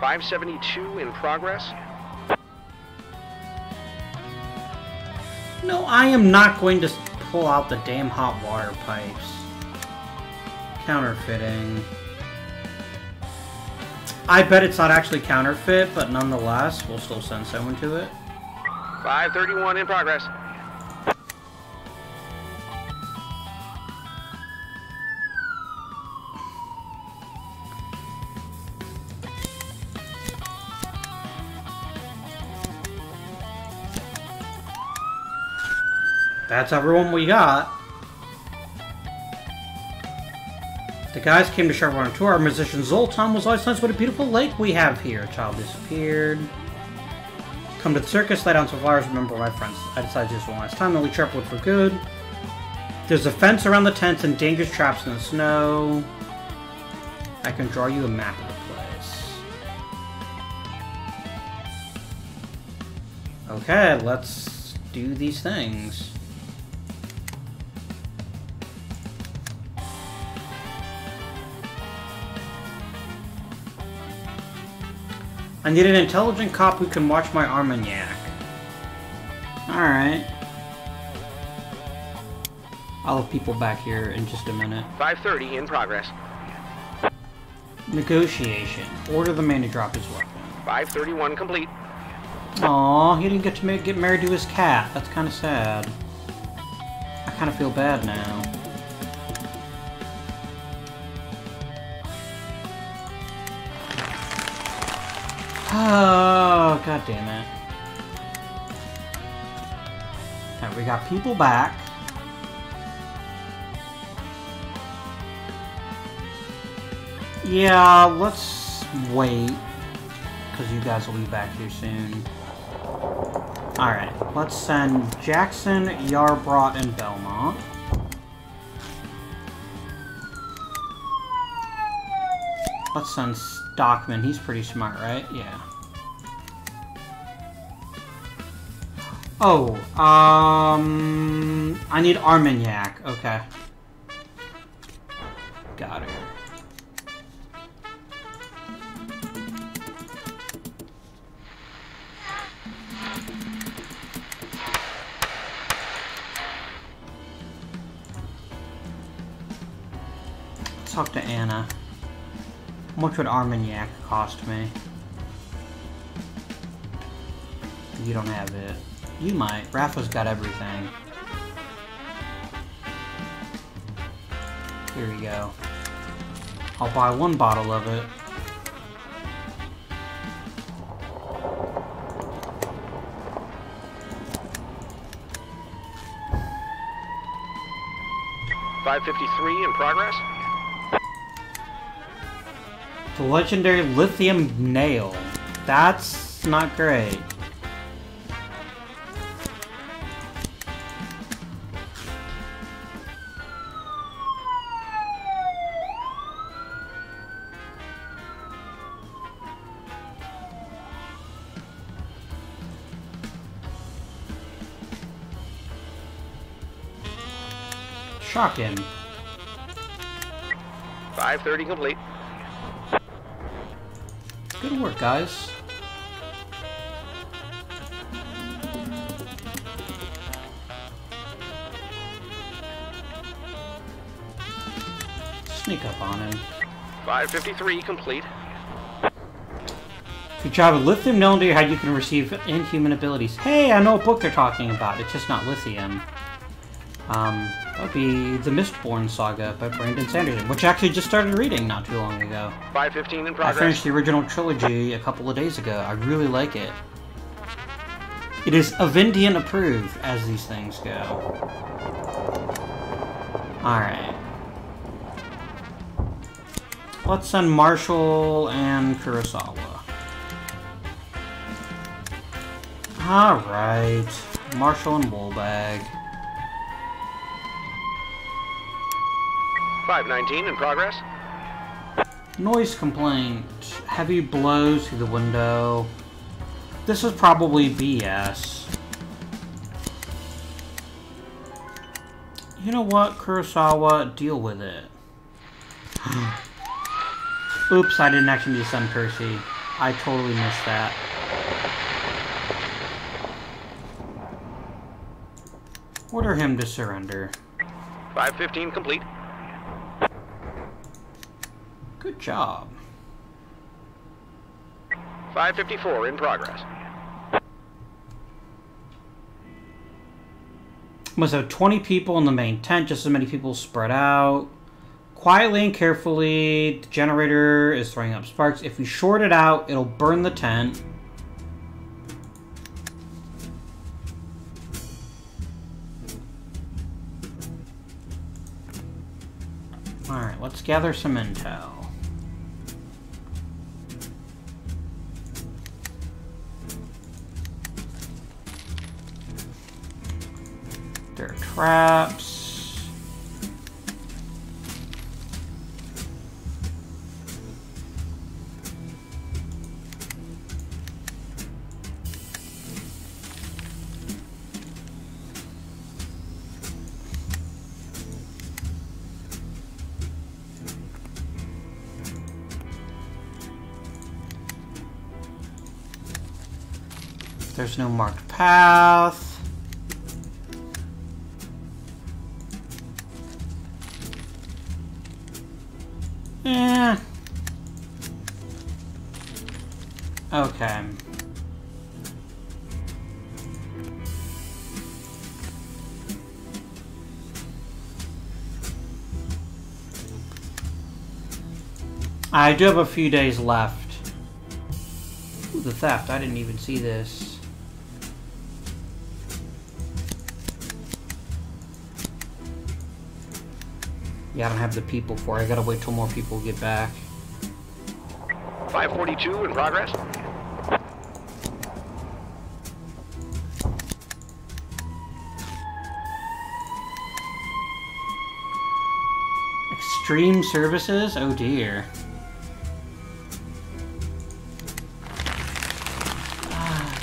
D: 572 in progress.
A: No, I am not going to pull out the damn hot water pipes. Counterfeiting. I bet it's not actually counterfeit, but nonetheless, we'll still send someone to it.
D: 531 in progress.
A: That's everyone we got. The guys came to Sharp on tour. Our musician Zoltan was always nice. What a beautiful lake we have here. Child disappeared. Come to the circus, lay down some flowers, remember my friends. I decided to do this one last time, then we Sharpwood for good. There's a fence around the tents and dangerous traps in the snow. I can draw you a map of the place. Okay, let's do these things. I need an intelligent cop who can watch my Armagnac. Alright. I'll have people back here in just a minute.
D: 530 in progress.
A: Negotiation. Order the man to drop his weapon.
D: 531 complete.
A: Aw, he didn't get to ma- get married to his cat. That's kind of sad. I kind of feel bad now. Oh, god damn it. Alright, we got people back. Yeah, let's wait. Because you guys will be back here soon. Alright, let's send Jackson, Yarbrough, and Belmont. Let's send Stockman. He's pretty smart, right? Yeah. Oh, um... I need Armagnac. Okay. Got. Let's talk to Anna. Much would Armagnac cost me? You don't have it. You might. Rafa's got everything. Here you go. I'll buy one bottle of it.
D: Five fifty-three in progress.
A: The legendary lithium nail. That's not great. Shocking.
D: Five thirty complete.
A: Guys. Sneak up on him.
D: Five fifty-three complete.
A: If you drive a lithium your head, you can receive inhuman abilities. Hey, I know what book they're talking about. It's just not lithium. Um, that would be the Mistborn Saga by Brandon Sanderson, which I actually just started reading not too long ago.
D: Five fifteen in progress.
A: I finished the original trilogy a couple of days ago. I really like it. It is Avindian approved, as these things go. Alright. Let's send Marshall and Kurosawa. Alright. Marshall and Woolbag.
D: Five nineteen in progress.
A: Noise complaint. Heavy blows through the window. This is probably BS. You know what, Kurosawa? Deal with it. Oops, I didn't actually need to send Percy. I totally missed that. Order him to surrender.
D: 515 complete.
A: Good job.
D: 554 in progress.
A: Must have 20 people in the main tent, just as many people spread out. Quietly and carefully, the generator is throwing up sparks. If we short it out, it'll burn the tent. Alright, let's gather some intel. There's no marked path. I do have a few days left. Ooh, the theft. I didn't even see this. Yeah, I don't have the people for it. I gotta wait till more people get back.
D: 542 in progress.
A: Extreme services? Oh dear.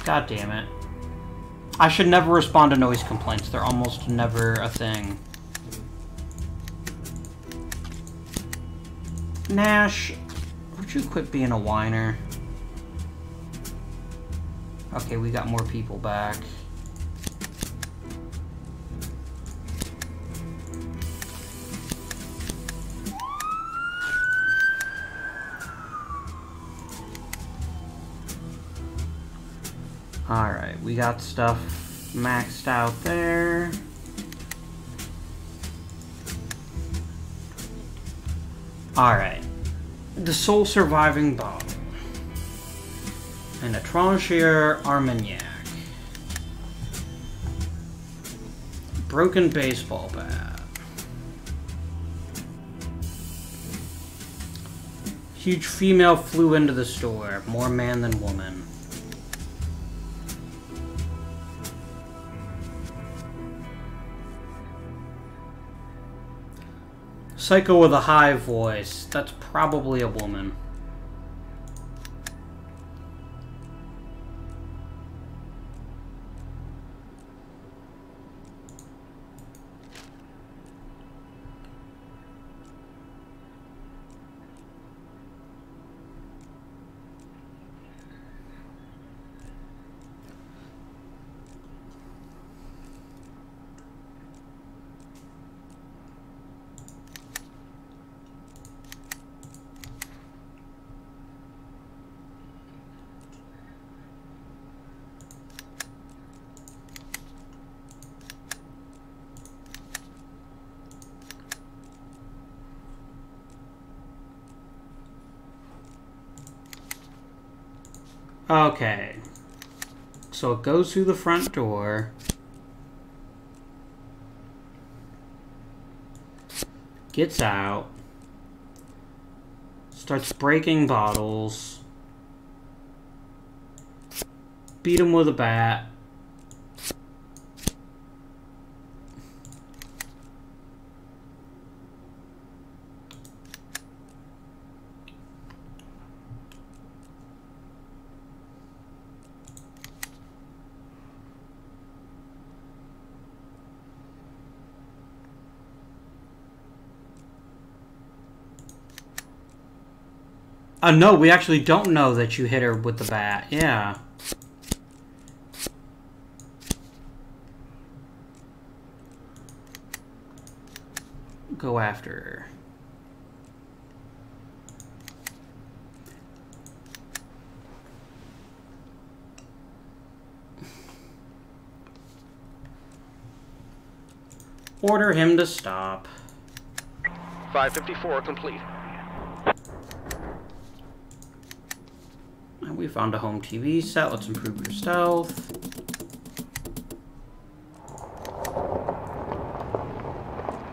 A: God damn it. I should never respond to noise complaints. They're almost never a thing. Nash, would you quit being a whiner? Okay, we got more people back. We got stuff maxed out there. Alright. The sole surviving bottle. And a Tranchier Armagnac. Broken baseball bat. Huge female flew into the store. More man than woman. Psycho with a high voice. That's probably a woman. Okay. So it goes through the front door. Gets out. Starts breaking bottles. Beat him with a bat. Uh, no, we actually don't know that you hit her with the bat. Yeah. Go after her. Order him to stop.
D: 554 complete.
A: We found a home TV set. Let's improve your stealth.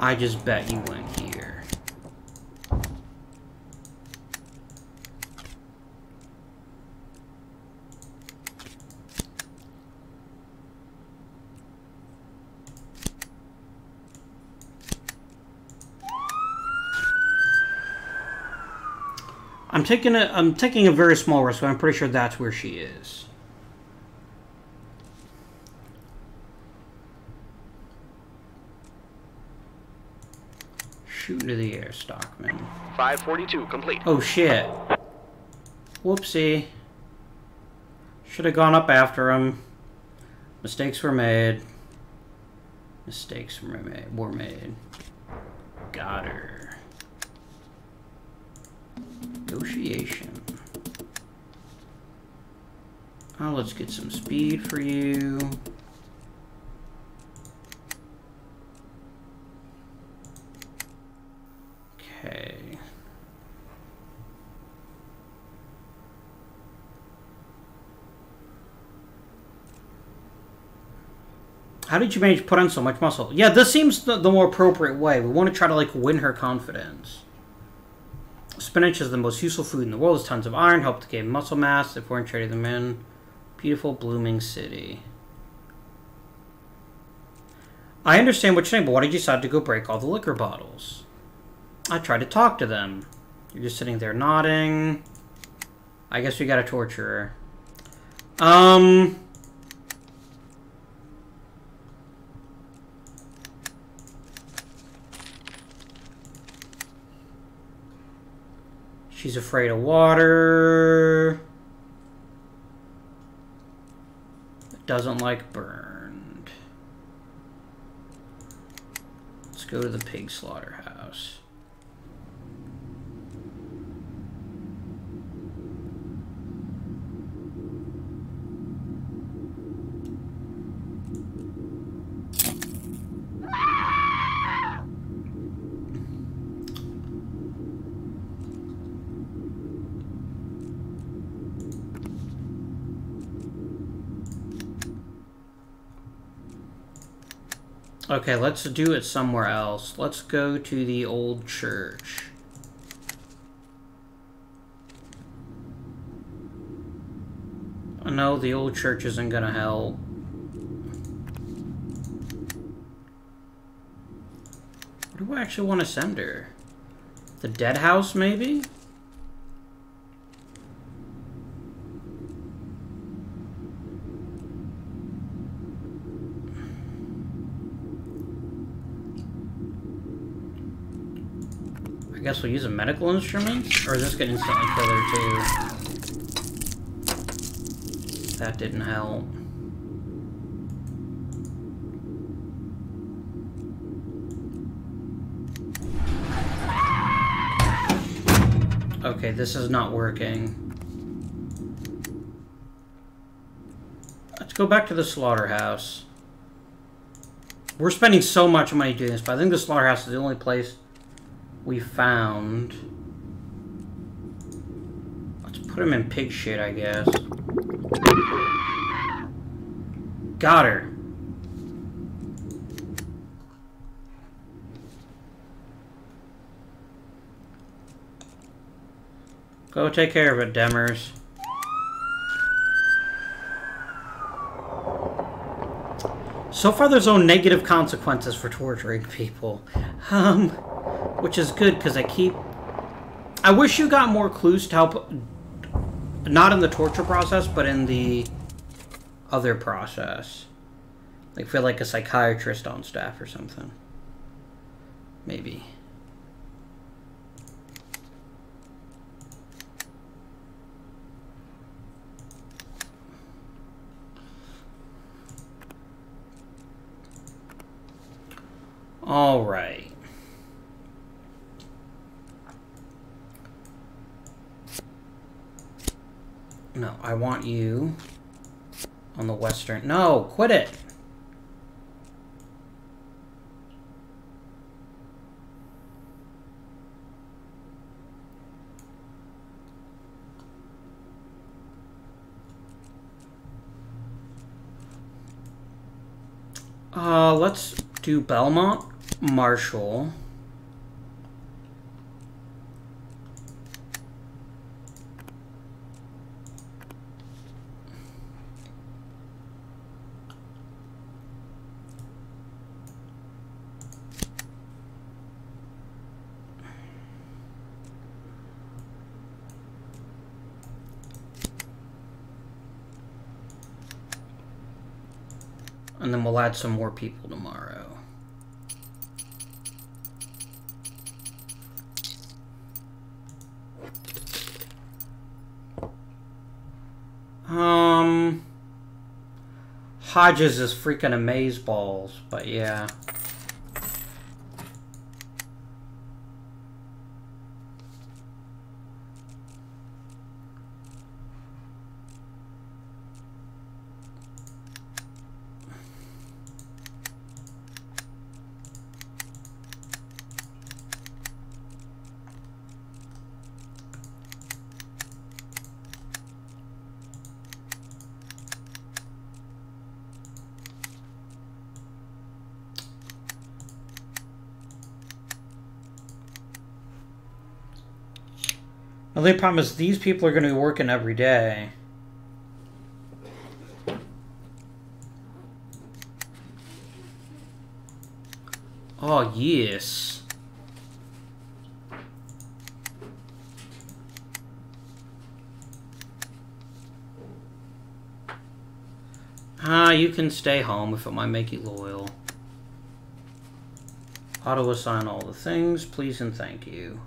A: I just bet you went here. I'm taking a I'm taking a very small risk, but I'm pretty sure that's where she is. Shoot into the air, Stockman.
D: 542 complete.
A: Oh shit. Whoopsie. Should have gone up after him. Mistakes were made. Mistakes were made. Were made. Got her. Negotiation. Oh, let's get some speed for you. Okay. How did you manage to put on so much muscle? Yeah, this seems the, the more appropriate way. We want to try to like win her confidence. Spinach is the most useful food in the world. There's tons of iron, help to gain muscle mass if we're in trading them in. Beautiful blooming city. I understand what you're saying, but why did you decide to go break all the liquor bottles? I tried to talk to them. You're just sitting there nodding. I guess we got a torturer. Um... She's afraid of water. Doesn't like burned. Let's go to the pig slaughterhouse. Okay, let's do it somewhere else. Let's go to the old church. No, the old church isn't gonna help. Where do I actually want to send her? The dead house, maybe? Guess we'll use a medical instrument? Or is this gonna instantly kill her too? That didn't help. Okay, this is not working. Let's go back to the slaughterhouse. We're spending so much money doing this, but I think the slaughterhouse is the only place we found. Let's put him in pig shit, I guess. Got her. Go take care of it, Demers. So far, there's no negative consequences for torturing people. Um, which is good, because I keep... I wish you got more clues to help... Not in the torture process, but in the other process. Like, feel like a psychiatrist on staff or something. Maybe. All right. No, I want you on the western. No, quit it. Uh, let's do Belmont, Marshall. Add some more people tomorrow. Um, Hodges is freaking amaze balls, but yeah. Only problem is these people are going to be working every day. Oh, yes. Ah, you can stay home if it might make you loyal. Auto assign all the things, please and thank you.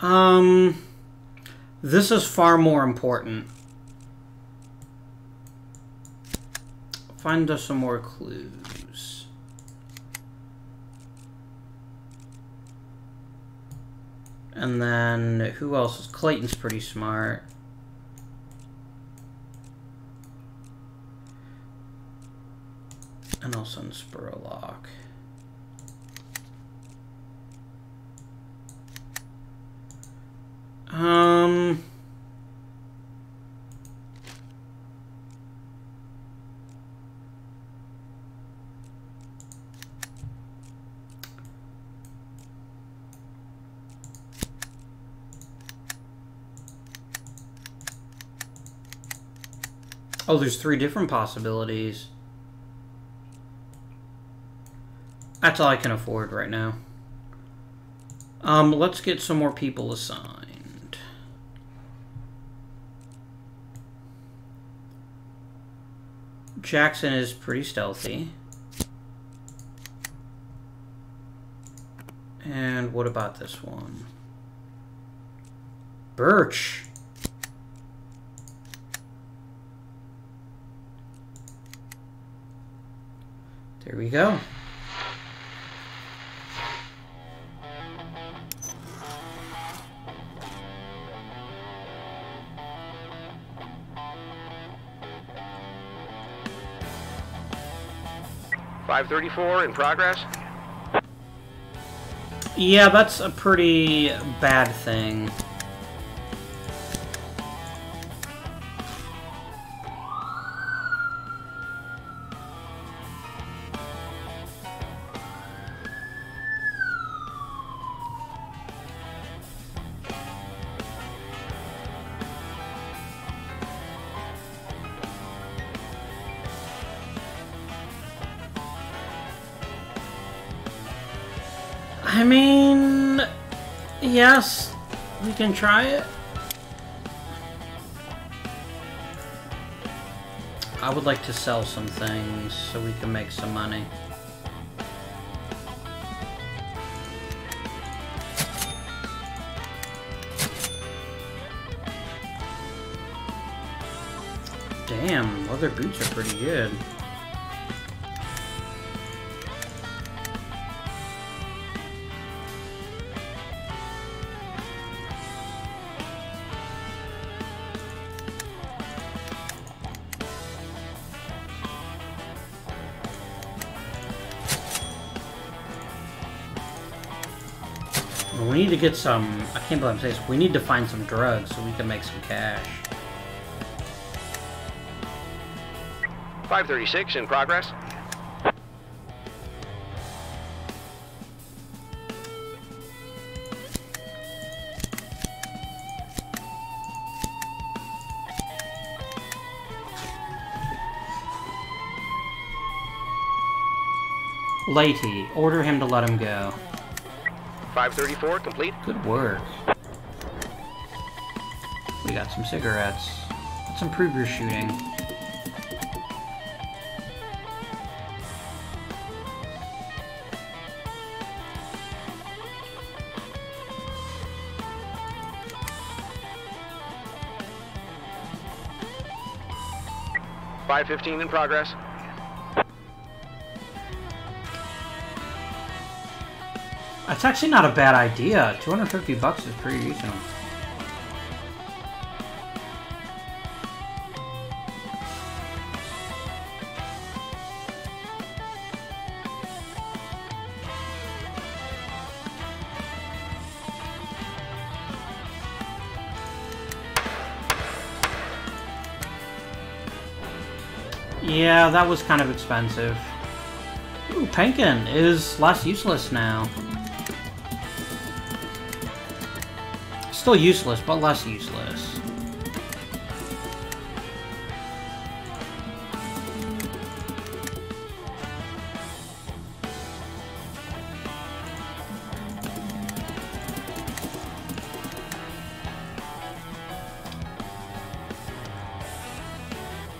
A: Um, this is far more important. Find us some more clues. And then, who else is? Clayton's pretty smart. And also in Spurlock. Um... Oh, there's three different possibilities. That's all I can afford right now. Um, let's get some more people assigned. Jackson is pretty stealthy. And what about this one? Birch. There we go.
D: Five thirty-four in progress.
A: Yeah, that's a pretty bad thing. Try it. I would like to sell some things so we can make some money. Damn, leather boots are pretty good. Get some. I can't believe I'm saying this. We need to find some drugs so we can make some cash.
D: 536 in progress.
A: Lady, order him to let him go.
D: 534 complete.
A: Good work. We got some cigarettes. Let's improve your shooting.
D: Five fifteen in progress.
A: Actually not a bad idea. 250 bucks is pretty reasonable. Yeah, that was kind of expensive. Ooh, Penkin is less useless now. Still useless, but less useless.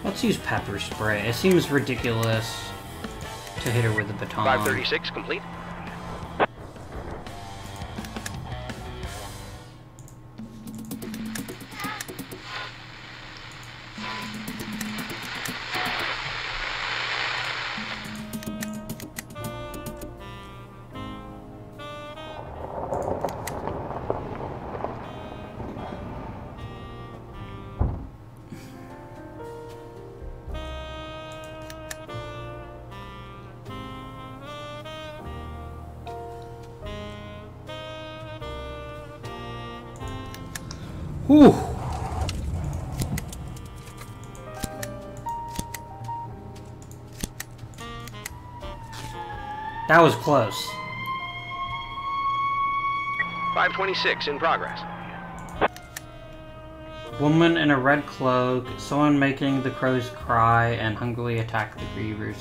A: Let's use pepper spray. It seems ridiculous to hit her with a baton.
D: 536 complete.
A: That was close.
D: 526 in progress.
A: Woman in a red cloak, someone making the crows cry and hungrily attack the grievers.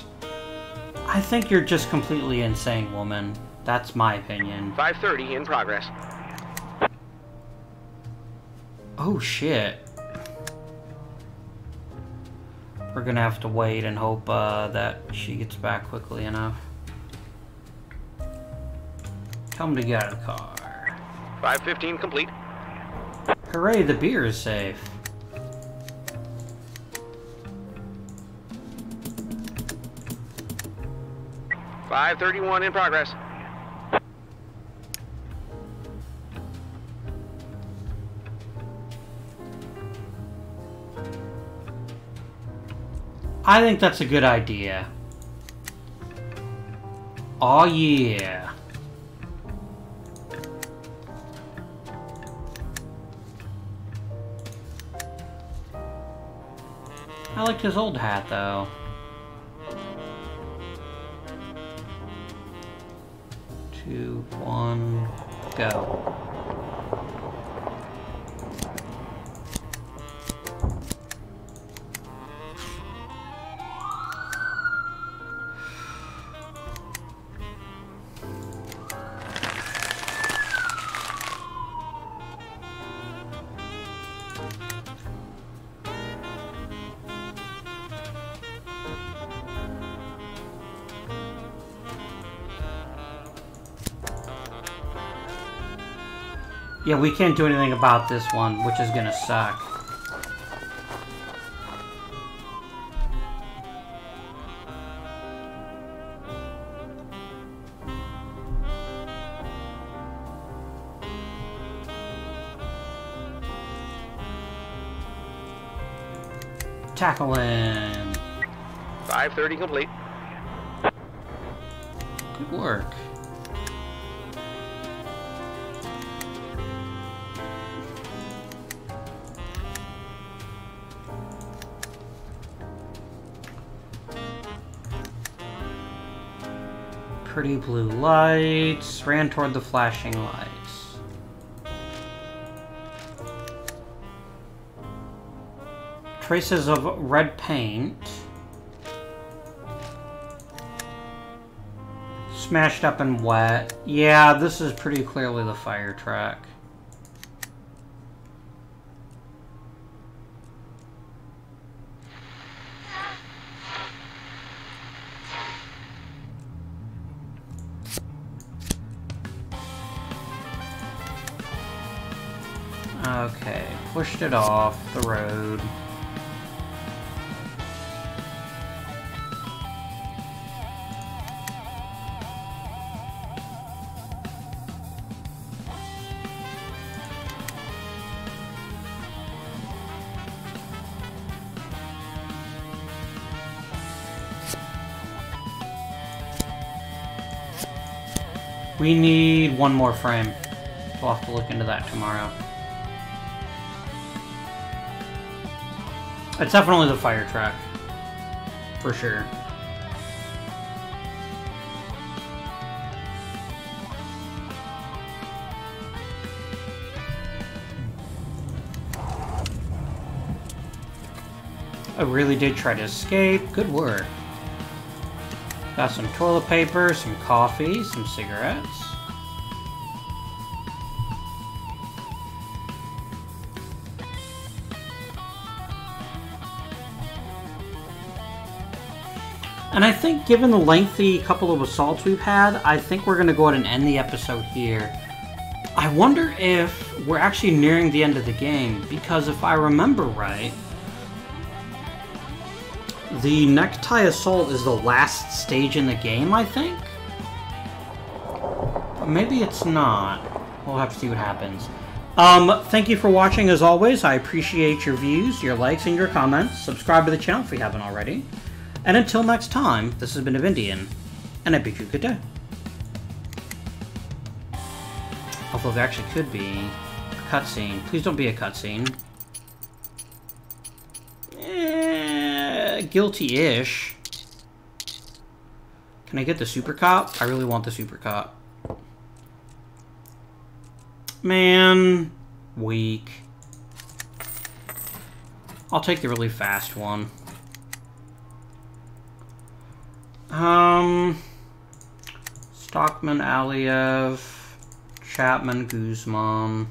A: I think you're just completely insane, woman. That's my opinion.
D: 530 in progress.
A: Oh shit. We're gonna have to wait and hope uh, that she gets back quickly enough. Tell him to get out of the car.
D: 515 complete.
A: Hooray, the beer is safe.
D: Five thirty-one in progress.
A: I think that's a good idea. Oh yeah. I liked his old hat though. Two, one, go. Yeah, we can't do anything about this one, which is gonna suck. Tackling.
D: 530 complete.
A: Good work. Blue lights. Ran toward the flashing lights. Traces of red paint. Smashed up and wet. Yeah, this is pretty clearly the fire track. Okay, pushed it off the road. We need one more frame. We'll have to look into that tomorrow. It's definitely the fire track. For sure. I really did try to escape. Good work. Got some toilet paper, some coffee, some cigarettes. And I think given the lengthy couple of assaults we've had, I think we're going to go ahead and end the episode here. I wonder if we're actually nearing the end of the game, because if I remember right, the necktie assault is the last stage in the game, I think? Maybe it's not. We'll have to see what happens. Um, thank you for watching as always. I appreciate your views, your likes, and your comments. Subscribe to the channel if you haven't already. And until next time, this has been Avindian, and I bid you good day. Although there actually could be a cutscene. Please don't be a cutscene. Eh, guilty-ish. Can I get the super cop? I really want the super cop. Man, weak. I'll take the really fast one. Um, Stockman, Aliev, Chapman, Guzman.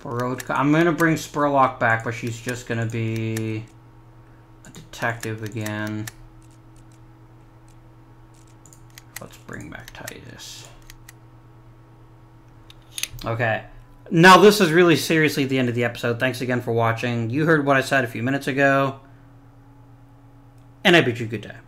A: Borodka. I'm gonna bring Spurlock back, but she's just gonna be a detective again. Let's bring back Titus. Okay. Now this is really seriously the end of the episode. Thanks again for watching. You heard what I said a few minutes ago. And I bid you good day.